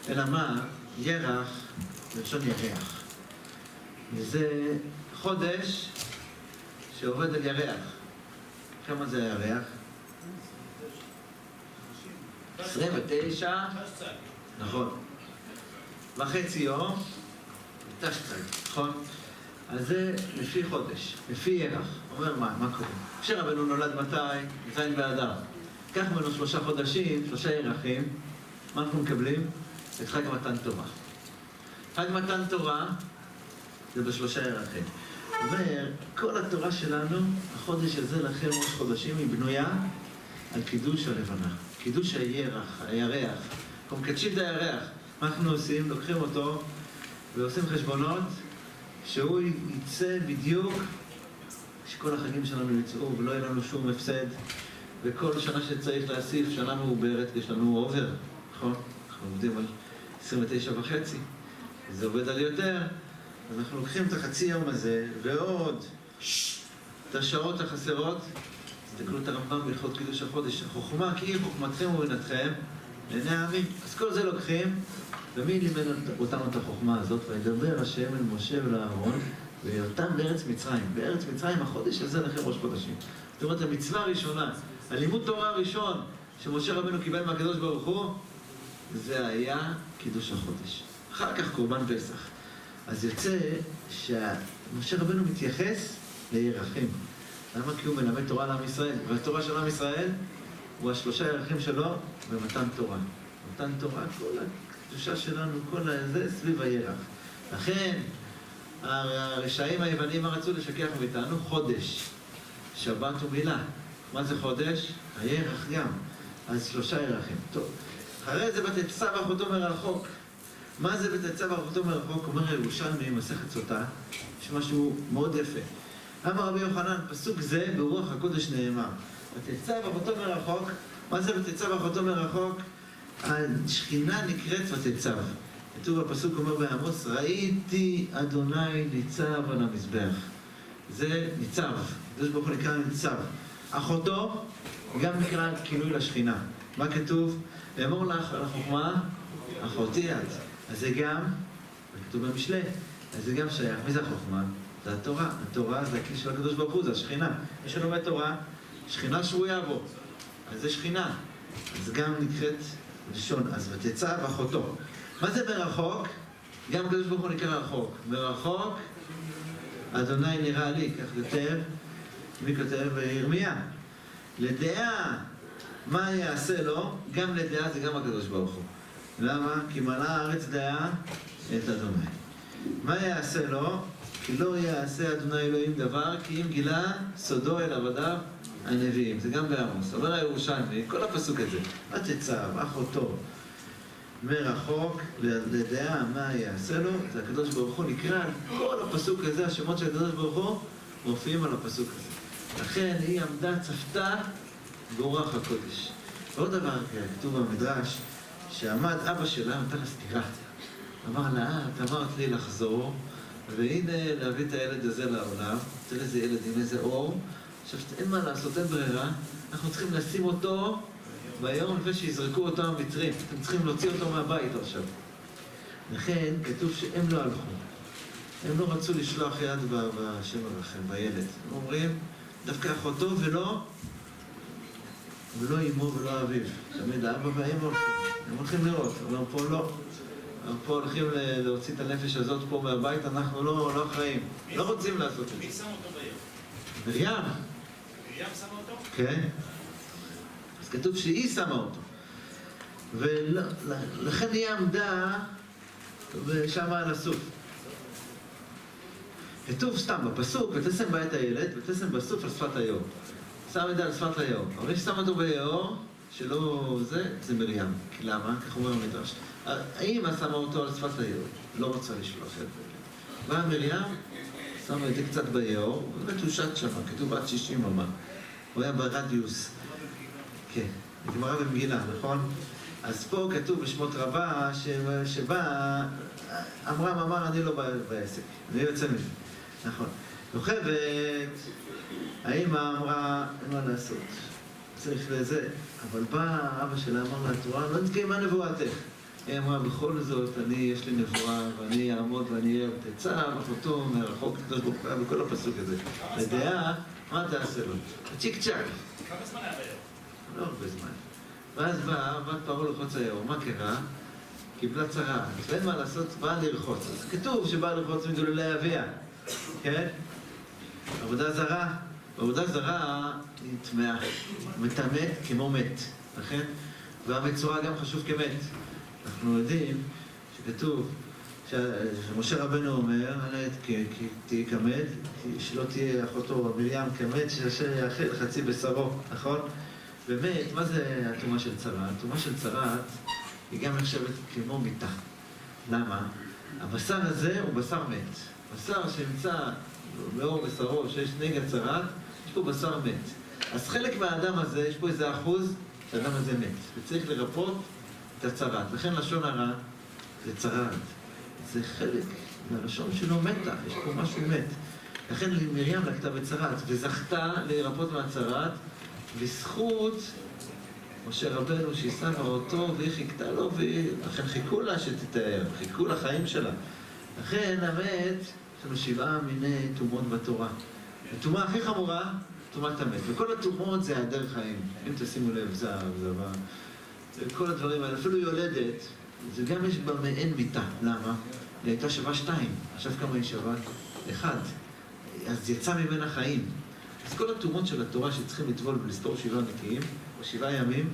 Speaker 1: אלא מה? ירח, בלשון ירח. זה חודש שעובד על ירח. כמה זה הירח? 29, נכון. וחצי יום, תשצ"ג, נכון? אז זה לפי חודש, לפי ירח. אומר מה, מה קורה? משה רבנו נולד מתי? ז' באדר. קח ממנו שלושה חודשים, שלושה ירחים, מה אנחנו מקבלים? את חג מתן תורה. חג מתן תורה זה בשלושה ירחים. אומר, כל התורה שלנו, החודש הזה לכם ראש חודשים, היא בנויה על קידוש הלבנה. קידוש הירח, הירח. אנחנו מקדשים את הירח. מה אנחנו עושים? לוקחים אותו ועושים חשבונות שהוא יצא בדיוק, שכל החגים שלנו יצאו ולא יהיה לנו שום הפסד. וכל שנה שצריך להוסיף, שנה מעוברת, יש לנו אובר, נכון? אנחנו עובדים על 29 וחצי. זה עובד על יותר, אז אנחנו לוקחים את החצי יום הזה, ועוד את השעות החסרות, תסתכלו את הרמב"ם בהלכות קידוש החודש, החוכמה כי היא חוכמתכם ובינתכם לעיני העמים. אז כל זה לוקחים, ומי לימד אותנו את החוכמה הזאת? וידבר השם אל משה ולאהרון, והיותם בארץ מצרים. בארץ מצרים החודש הזה לכם ראש חודשים. זאת אומרת, המצווה הראשונה, הלימוד תורה הראשון שמשה רבנו קיבל מהקדוש ברוך הוא, זה היה קידוש החודש. אחר כך קורבן פסח. אז יוצא שמשה רבנו מתייחס לירחים. למה? כי הוא מלמד תורה לעם ישראל. והתורה של עם ישראל הוא השלושה ירחים שלו במתן תורה. מתן תורה, כל הקדושה שלנו, כל זה סביב הירח. לכן, הרשעים היוונים רצו לשכח מאיתנו? חודש. שבת ומילה. מה זה חודש? הירח גם. אז שלושה ירחים. טוב. אחרי זה ותצא ואחותו מרחוק. מה זה ותצא ואחותו מרחוק? אומר הירושלמי, מסכת סוטה, יש משהו מאוד יפה. אמר רבי יוחנן, פסוק זה ברוח הקודש נאמר. ותצא ואחותו מרחוק, מה זה ותצא ואחותו מרחוק? השכינה נקראת ותצב. כתוב בפסוק אומר בעמוס, ראיתי אדוני ניצב על המזבח. זה ניצב, הקדוש ברוך הוא נקרא ניצב. אחותו גם נקרא כינוי לשכינה. מה כתוב? לאמור לך על החוכמה, אחותי את. אז זה גם, כתוב במשלי, אז זה גם שייך. מי זה החוכמה? זה התורה. התורה זה הכלי של הקדוש ברוך הוא, זה השכינה. מי שלומד תורה, שכינה שרויה בו. אז זה שכינה. אז גם נקראת לשון, אז ותצא ואחותו. מה זה מרחוק? גם הקדוש ברוך הוא נקרא רחוק. מרחוק, אדוני נראה לי, כך כותב, מי כותב? ירמיה. לדעה, מה יעשה לו? גם לדעה זה גם הקדוש ברוך הוא. למה? כי מלאה הארץ דעה את אדוני. מה יעשה לו? כי לא יעשה אדוני אלוהים דבר, כי אם גילה סודו אל עבדיו הנביאים. זה גם בעמוס. אומר הירושלמי, כל הפסוק הזה, ותצב, אחותו, מרחוק, לדעה מה יעשה לו, זה הקדוש ברוך הוא נקרא, כל הפסוק הזה, השמות של הקדוש ברוך הוא, מופיעים על הפסוק הזה. לכן היא עמדה, צפתה ברוח הקודש. ועוד דבר, כתוב במדרש, שעמד אבא שלה, נתן לה סטירה. אמר לה, את אמרת לי לחזור, והנה להביא את הילד הזה לעולם, תראה איזה ילד עם איזה אור. עכשיו, אין מה לעשות, אין ברירה, אנחנו צריכים לשים אותו ביום לפני שיזרקו אותו המצרים. אתם צריכים להוציא אותו מהבית עכשיו. לכן כתוב שהם לא הלכו. הם לא רצו לשלוח יד בשם הרחם, בילד. הם אומרים, דווקא אחותו ולא, ולא אמו ולא אביו. תמיד האבא והאמא הולכים, הם הולכים לראות, אבל פה לא. אנחנו פה הולכים להוציא את הנפש הזאת פה מהבית, אנחנו לא, לא אחראים. לא רוצים לעשות את זה.
Speaker 3: מי שם אותו ביום?
Speaker 1: מרים.
Speaker 3: מרים שמה אותו?
Speaker 1: כן. אז כתוב שהיא שמה אותו. ולכן היא עמדה ושמה על הסוף. כתוב סתם בפסוק, ותשם בה את הילד, ותשם בסוף על שפת היאור. שם את זה על שפת היאור. אבל מי ששם אותו ביאור, שלא זה, זה מרים. למה? כך אומר המדרש. האמא שמה אותו על שפת היאור, לא רוצה לשלוח את זה. באה מרים, שמה את זה קצת ביאור, ובאמת הוא שט שם, כתוב עד 60 אמה. הוא היה ברדיוס. כן, גמרא במגילה, נכון? אז פה כתוב בשמות רבה, שבא, אמרם אמר אני לא בעסק, אני יוצא מזה. נכון. יוכבת, האמא אמרה, אין מה לעשות, צריך לזה. אבל בא אבא שלה, אמר לה, את רואה, לא נתקיימה נבואתך. היא אמרה, בכל זאת, אני, יש לי נבואה, ואני אעמוד ואני אהיה תצא, אחותו מרחוק בכל הפסוק הזה. לדעה, מה תעשה לו? צ'יק צ'אק.
Speaker 3: כמה זמן היה?
Speaker 1: לא הרבה זמן. ואז באה בת פרעה ללחוץ היאור, מה קרה? קיבלה צרה, ואין מה לעשות, באה לרחוץ. אז כתוב שבאה לרחוץ מגוללי אביה, כן? עבודה זרה. עבודה זרה היא טמאה, מטמא כמו מת, לכן? והמצורע גם חשוב כמת. אנחנו יודעים שכתוב, שמשה רבנו אומר, תהי כמת, שלא תהיה אחותו מרים כמת, שאשר יאכל חצי בשרו, נכון? באמת, מה זה הטומאה של צרת? הטומאה של צרת היא גם נחשבת כמו מיטה. למה? הבשר הזה הוא בשר מת. בשר שנמצא לאור בשרו, שיש נגע צרת, יש פה בשר מת. אז חלק מהאדם הזה, יש פה איזה אחוז שהאדם הזה מת. וצריך לרפות את הצרת. לכן לשון הרע זה צרת. זה חלק מהלשון שלו מתה, יש פה משהו מת. לכן מרים לקטה בצרת, וזכתה להירפות מהצרת. בזכות משה רבנו שהיא שמה אותו והיא חיכתה לו ולכן חיכו לה שתתאר, חיכו לחיים שלה. לכן המת, יש לנו שבעה מיני טומאות בתורה. הטומאה הכי חמורה, טומאת המת. וכל הטומאות זה היעדר חיים. אם תשימו לב, זהב, זבה, כל הדברים האלה, אפילו יולדת, זה גם יש בה מעין מיטה. למה? היא הייתה שווה שתיים, עכשיו כמה היא שווה? אחד. אז יצא ממנה חיים. אז כל הטומאות של התורה שצריכים לטבול ולסתור שבעה נקיים, או שבעה ימים,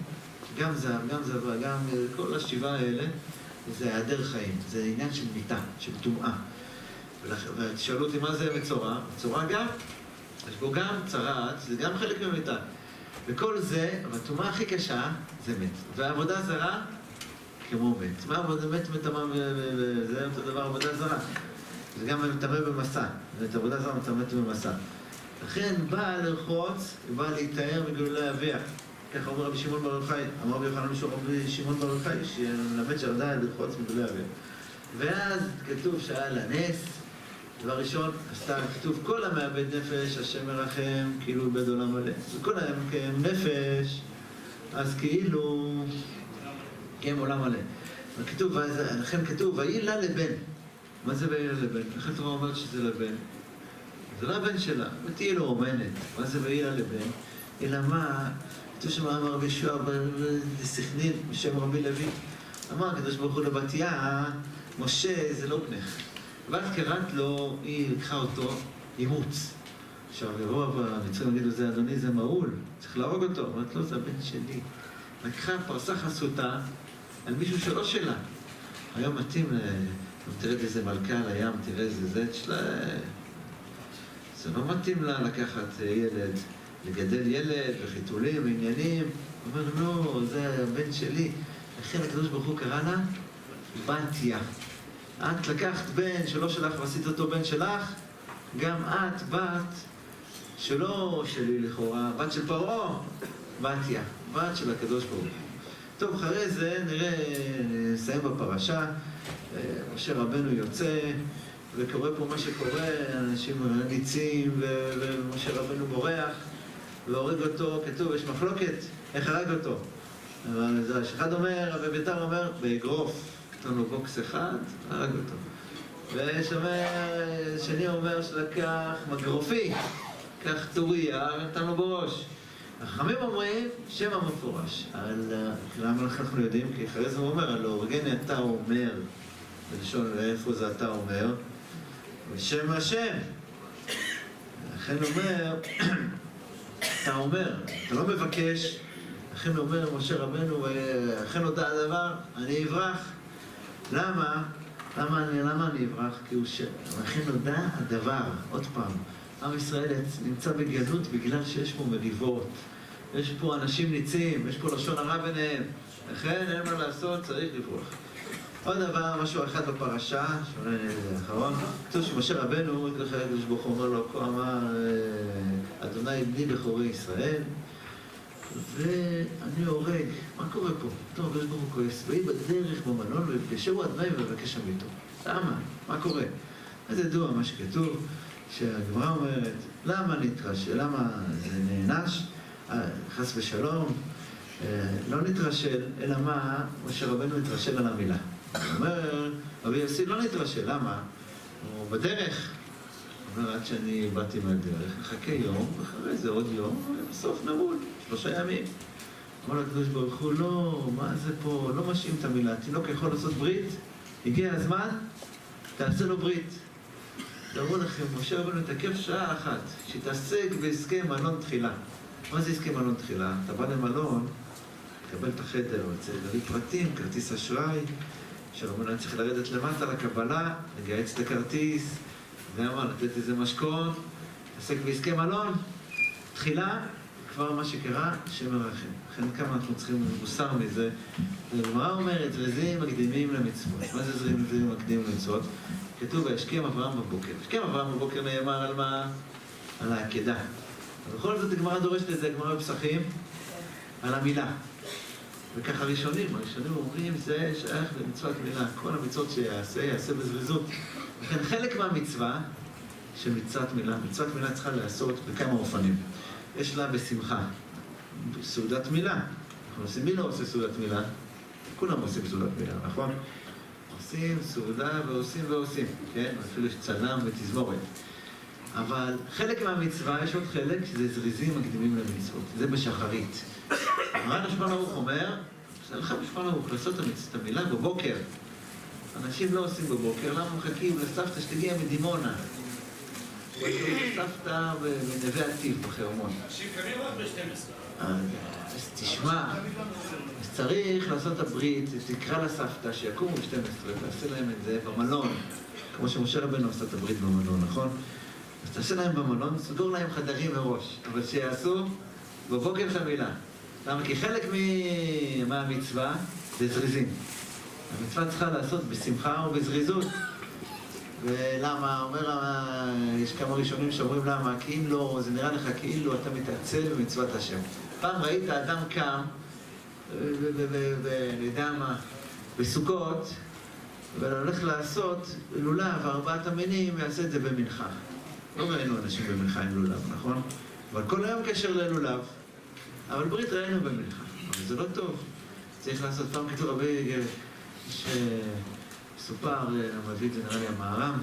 Speaker 1: גם זהב, גם זבה, גם כל השבעה האלה, זה היעדר חיים, זה עניין של מיתה, של טומאה. ותשאלו אותי מה זה מצורע? מצורע גם, יש בו גם צרעת, זה גם חלק מהמיתה. וכל זה, הטומאה הכי קשה, זה מת. והעבודה זרה, כמו מת. מה עבודה מת מטמא, זה אותו דבר עבודה זרה. זה גם מטמא במסע. זאת עבודה זרה מטמאת במסע. לכן באה לרחוץ, ובאה להיטהר מגלולי אביה. ככה אומר רבי שמעון בר יוחאי, אמר רבי יוחנן רבי שמעון בר יוחאי, שמלמד שירדה לרחוץ מגלולי אביה. ואז כתוב שהיה לה נס, דבר ראשון, עשתה, כתוב כל המאבד נפש, השם מרחם, כאילו איבד עולם מלא. וכל המקיים נפש, אז כאילו, קיים עולם מלא. וכתוב, לכן כתוב, ויהי לה לבן. מה זה ויהי לה לבן? איך התורה אומרת שזה לבן? זה לא הבן שלה, ותהיה לו אומנת. מה זה ויהי לה לבן? אלא מה, כתוב שם אמר רבי ישוע בסכנין, בשם רבי לוי, אמר הקדוש ברוך הוא לבתיה, משה זה לא בנך. ואז קראת לו, היא לקחה אותו אימוץ. עכשיו יבוא המצרים להגיד לו, זה אדוני זה מעול, צריך להרוג אותו. אמרת לו, זה הבן שלי. לקחה פרסה חסותה על מישהו שלא שלה. היום מתאים, תראה איזה מלכה על הים, תראה איזה זה, שלה... זה לא מתאים לה לקחת ילד, לגדל ילד וחיתולים ועניינים. אומר, לא, זה הבן שלי. לכן הקדוש ברוך הוא קרא לה בתיה. את לקחת בן שלא שלך ועשית אותו בן שלך, גם את בת שלא שלי לכאורה, בת של פרעה, בתיה, בת של הקדוש ברוך הוא. טוב, אחרי זה נראה, נסיים בפרשה. אה, משה רבנו יוצא, וקורה פה מה שקורה, אנשים ניצים, ומשה רבנו בורח, והורג אותו, כתוב, יש מחלוקת, איך הרג אותו. אבל אחד אומר, אביתר אומר, באגרוף, נתן לו בוקס אחד, הרג אותו. ויש אומר, שני אומר שלקח מגרופי, קח טוריה, נתן לו בראש. החכמים אומרים שם המפורש. על, למה אנחנו יודעים? כי אחרי זה הוא אומר, על הורגני אתה אומר, בלשון איפה זה אתה אומר, בשם השם. לכן אומר, אתה אומר, אתה לא מבקש, לכן אומר משה רבנו, לכן נודע הדבר, אני אברח. למה? למה אני, למה אני אברח? כי הוא ש... לכן נודע הדבר, עוד פעם, עם ישראל נמצא בגלות בגלל שיש פה מריבות. יש פה אנשים ניצים, יש פה לשון הרע ביניהם. לכן אין מה לעשות, צריך לברוח. עוד דבר, משהו אחד בפרשה, שאולי זה האחרון, כתוב שמשה רבנו, ככה הקדוש ברוך הוא אומר לו, כה אמר, אדוני בני בכורי ישראל, ואני הורג. מה קורה פה? פתאום הקדוש ברוך הוא כועס, ויהי בדרך במלון ויפגשהו אדוני ויבקש המיתו. למה? מה קורה? אז ידוע מה שכתוב, שהגמרא אומרת, למה נתרשל? למה זה נענש? חס ושלום, לא נתרשל, אלא מה? משה רבנו התרשל על המילה. הוא אומר, רבי יוסי לא נתרשל, למה? הוא בדרך. הוא אומר, עד שאני באתי מהדרך, נחכה יום, ואחרי זה עוד יום, ובסוף נמול, שלושה ימים. אמר לקדוש ברוך הוא, לא, מה זה פה, לא משאים את המילה, תינוק יכול לעשות ברית, הגיע הזמן, תעשה לו ברית. תראו לכם, משה רבנו התעכב שעה אחת, שהתעסק בהסכם מלון תחילה. מה זה הסכם מלון תחילה? אתה בא למלון, תקבל את החדר, צריך להביא פרטים, כרטיס אשראי, שרבנו היה צריך לרדת למטה לקבלה, לגייץ את הכרטיס, ואמר, לתת איזה משכון, להתעסק בעסקי מלון. תחילה, כבר מה שקרה, שם מרחם. לכן כמה אנחנו צריכים מוסר מזה. הגמרא אומרת, זריזים מקדימים למצוות. מה זה זריזים מקדימים למצוות? כתוב, וישכם אברהם בבוקר. השכם אברהם בבוקר נאמר על מה? על העקדה. ובכל זאת הגמרא דורשת את זה, הגמרא בפסחים, על המילה. וככה ראשונים, הראשונים אומרים, זה שייך למצוות מילה. כל המצוות שיעשה, יעשה בזריזות. לכן חלק מהמצווה של מצוות מילה, מצוות מילה צריכה להיעשות בכמה אופנים. יש לה בשמחה, סעודת מילה. אנחנו עושים, מי לא עושה סעודת מילה? כולם עושים סעודת מילה, נכון? עושים סעודה ועושים ועושים, כן? אפילו יש צלם ותזמורת. אבל חלק מהמצווה, יש עוד חלק, שזה זריזים מקדימים למצוות. זה בשחרית. מרן השפן ערוך אומר, שלך בשפן ערוך לעשות את המילה בבוקר. אנשים לא עושים בבוקר, למה מחכים לסבתא שתגיע מדימונה? סבתא בנווה עתיב בחרמון.
Speaker 3: אנשים קמים רק ב-12.
Speaker 1: אז תשמע, אז צריך לעשות את הברית, תקרא לסבתא שיקומו ב-12, תעשה להם את זה במלון, כמו שמשה רבנו עשה את הברית במלון, נכון? אז תעשה להם במלון, סגור להם חדרים מראש, אבל שיעשו בבוקר המילה. למה? כי חלק מהמצווה זה זריזים. המצווה צריכה לעשות בשמחה ובזריזות. ולמה? אומר, יש כמה ראשונים שאומרים למה, לא, זה נראה לך כאילו אתה מתעצל במצוות השם. פעם ראית אדם קם, ואני יודע מה, בסוכות, והולך לעשות לולב, ארבעת המינים, יעשה את זה במנחה. לא ראינו אנשים במנחה עם לולב, נכון? אבל כל היום קשר ללולב. אבל ברית ראינו במנחה. אבל זה לא טוב. צריך לעשות פעם כתוב רבי... שסופר, מביא את זה נראה לי המהר"ם,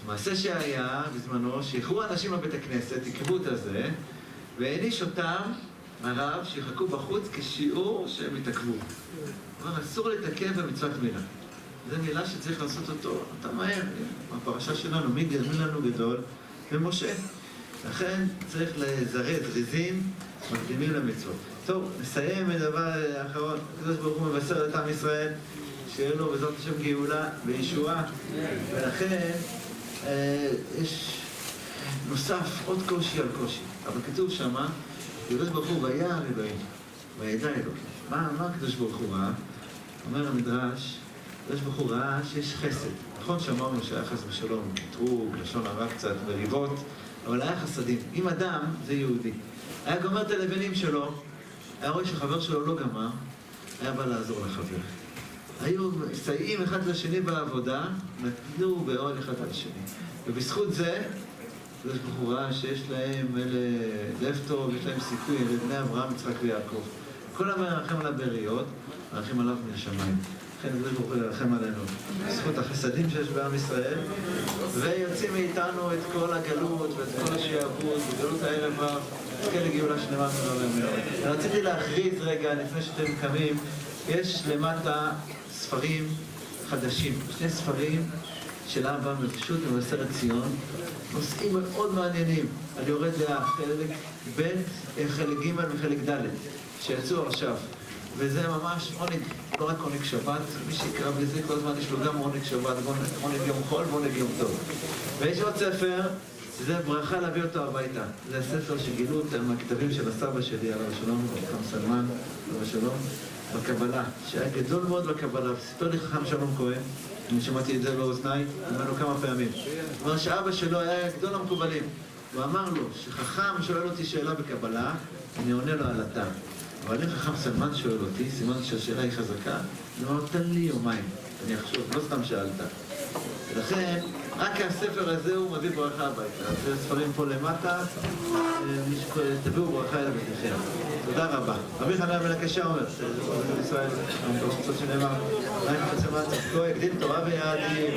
Speaker 1: שמעשה שהיה בזמנו, שאיחרו אנשים לבית הכנסת, עיכבו את הזה, והעניש אותם, הרב, שיחכו בחוץ כשיעור שהם התעכבו. כלומר, אסור להתעכב במצוות מילה. זו מילה שצריך לעשות אותו, אתה מהר, הפרשה שלנו, מי, מי לנו גדול? ומשה. לכן צריך לזרז, זריזים, מקדימים למצוות. טוב, נסיים את הדבר האחרון. הקדוש ברוך הוא מבשר את עם ישראל שיהיה לו בעזרת השם גאולה וישועה. ולכן אה, יש נוסף עוד קושי על קושי. אבל כתוב שמה, הקדוש ברוך הוא וירא אלוהים, וידע אלוהים. מה, מה הקדוש ברוך הוא ראה? אומר המדרש, הקדוש ברוך הוא ראה שיש חסד. נכון שאמרנו שהיה חס ושלום, קטרוג, לשון הרע קצת, מריבות, אבל היה חסדים. אם אדם זה יהודי, היה גומר את הלבנים שלו, היה רואה שחבר שלו לא גמר, היה בא לעזור לחבר. היו מסייעים אחד לשני בעבודה, נתנו באוהל אחד על השני. ובזכות זה, הוא ראה שיש להם אלה לב טוב, יש להם סיכוי לבני אברהם, יצחק ויעקב. כל המרחם על הבריות, מרחם עליו מן השמיים. לכן הקדוש ברוך הוא ירחם עלינו. בזכות החסדים שיש בעם ישראל, ויוצאים מאיתנו את כל הגלות ואת כל השעבוד, וגלות הערב רב, נזכה לגאולה שלמה מאוד. רציתי להכריז רגע, לפני שאתם קמים, יש למטה ספרים חדשים, שני ספרים של אבא מפשוט ממבשרת ציון, נושאים מאוד מעניינים. אני יורד לחלק ב', חלק ג' וחלק ד', שיצאו עכשיו. וזה ממש עונג, לא רק עונג שבת, מי שיקרא בזה כל הזמן יש לו גם עונג שבת, עונג יום חול ועונג יום טוב. ויש עוד ספר, זה ברכה להביא אותו הביתה. זה הספר שגילו אותם מהכתבים של הסבא שלי, עליו השלום, חכם סלמן, עליו השלום, בקבלה, שהיה גדול מאוד בקבלה. סיפר לי חכם שלום כהן, אני שמעתי את זה באוזניי, ממנו כמה פעמים. הוא אומר שאבא שלו היה גדול המקובלים. הוא אמר לו שחכם שואל אותי שאלה בקבלה, אני עונה לו על הטעם. אבל אם חכם סלמן שואל אותי, סימן שהשאלה היא חזקה, אני אומר, תן לי יומיים, אני אחשוב, לא סתם שאלת. ולכן, רק הספר הזה הוא מביא ברכה הביתה. זה ספרים פה למטה, תביאו ברכה אל ביתכם. תודה רבה. רבי חנן בן הקשה אומר, ישראל, שנאמר, רק חצי צדקו הגדיל תורה ויעדים.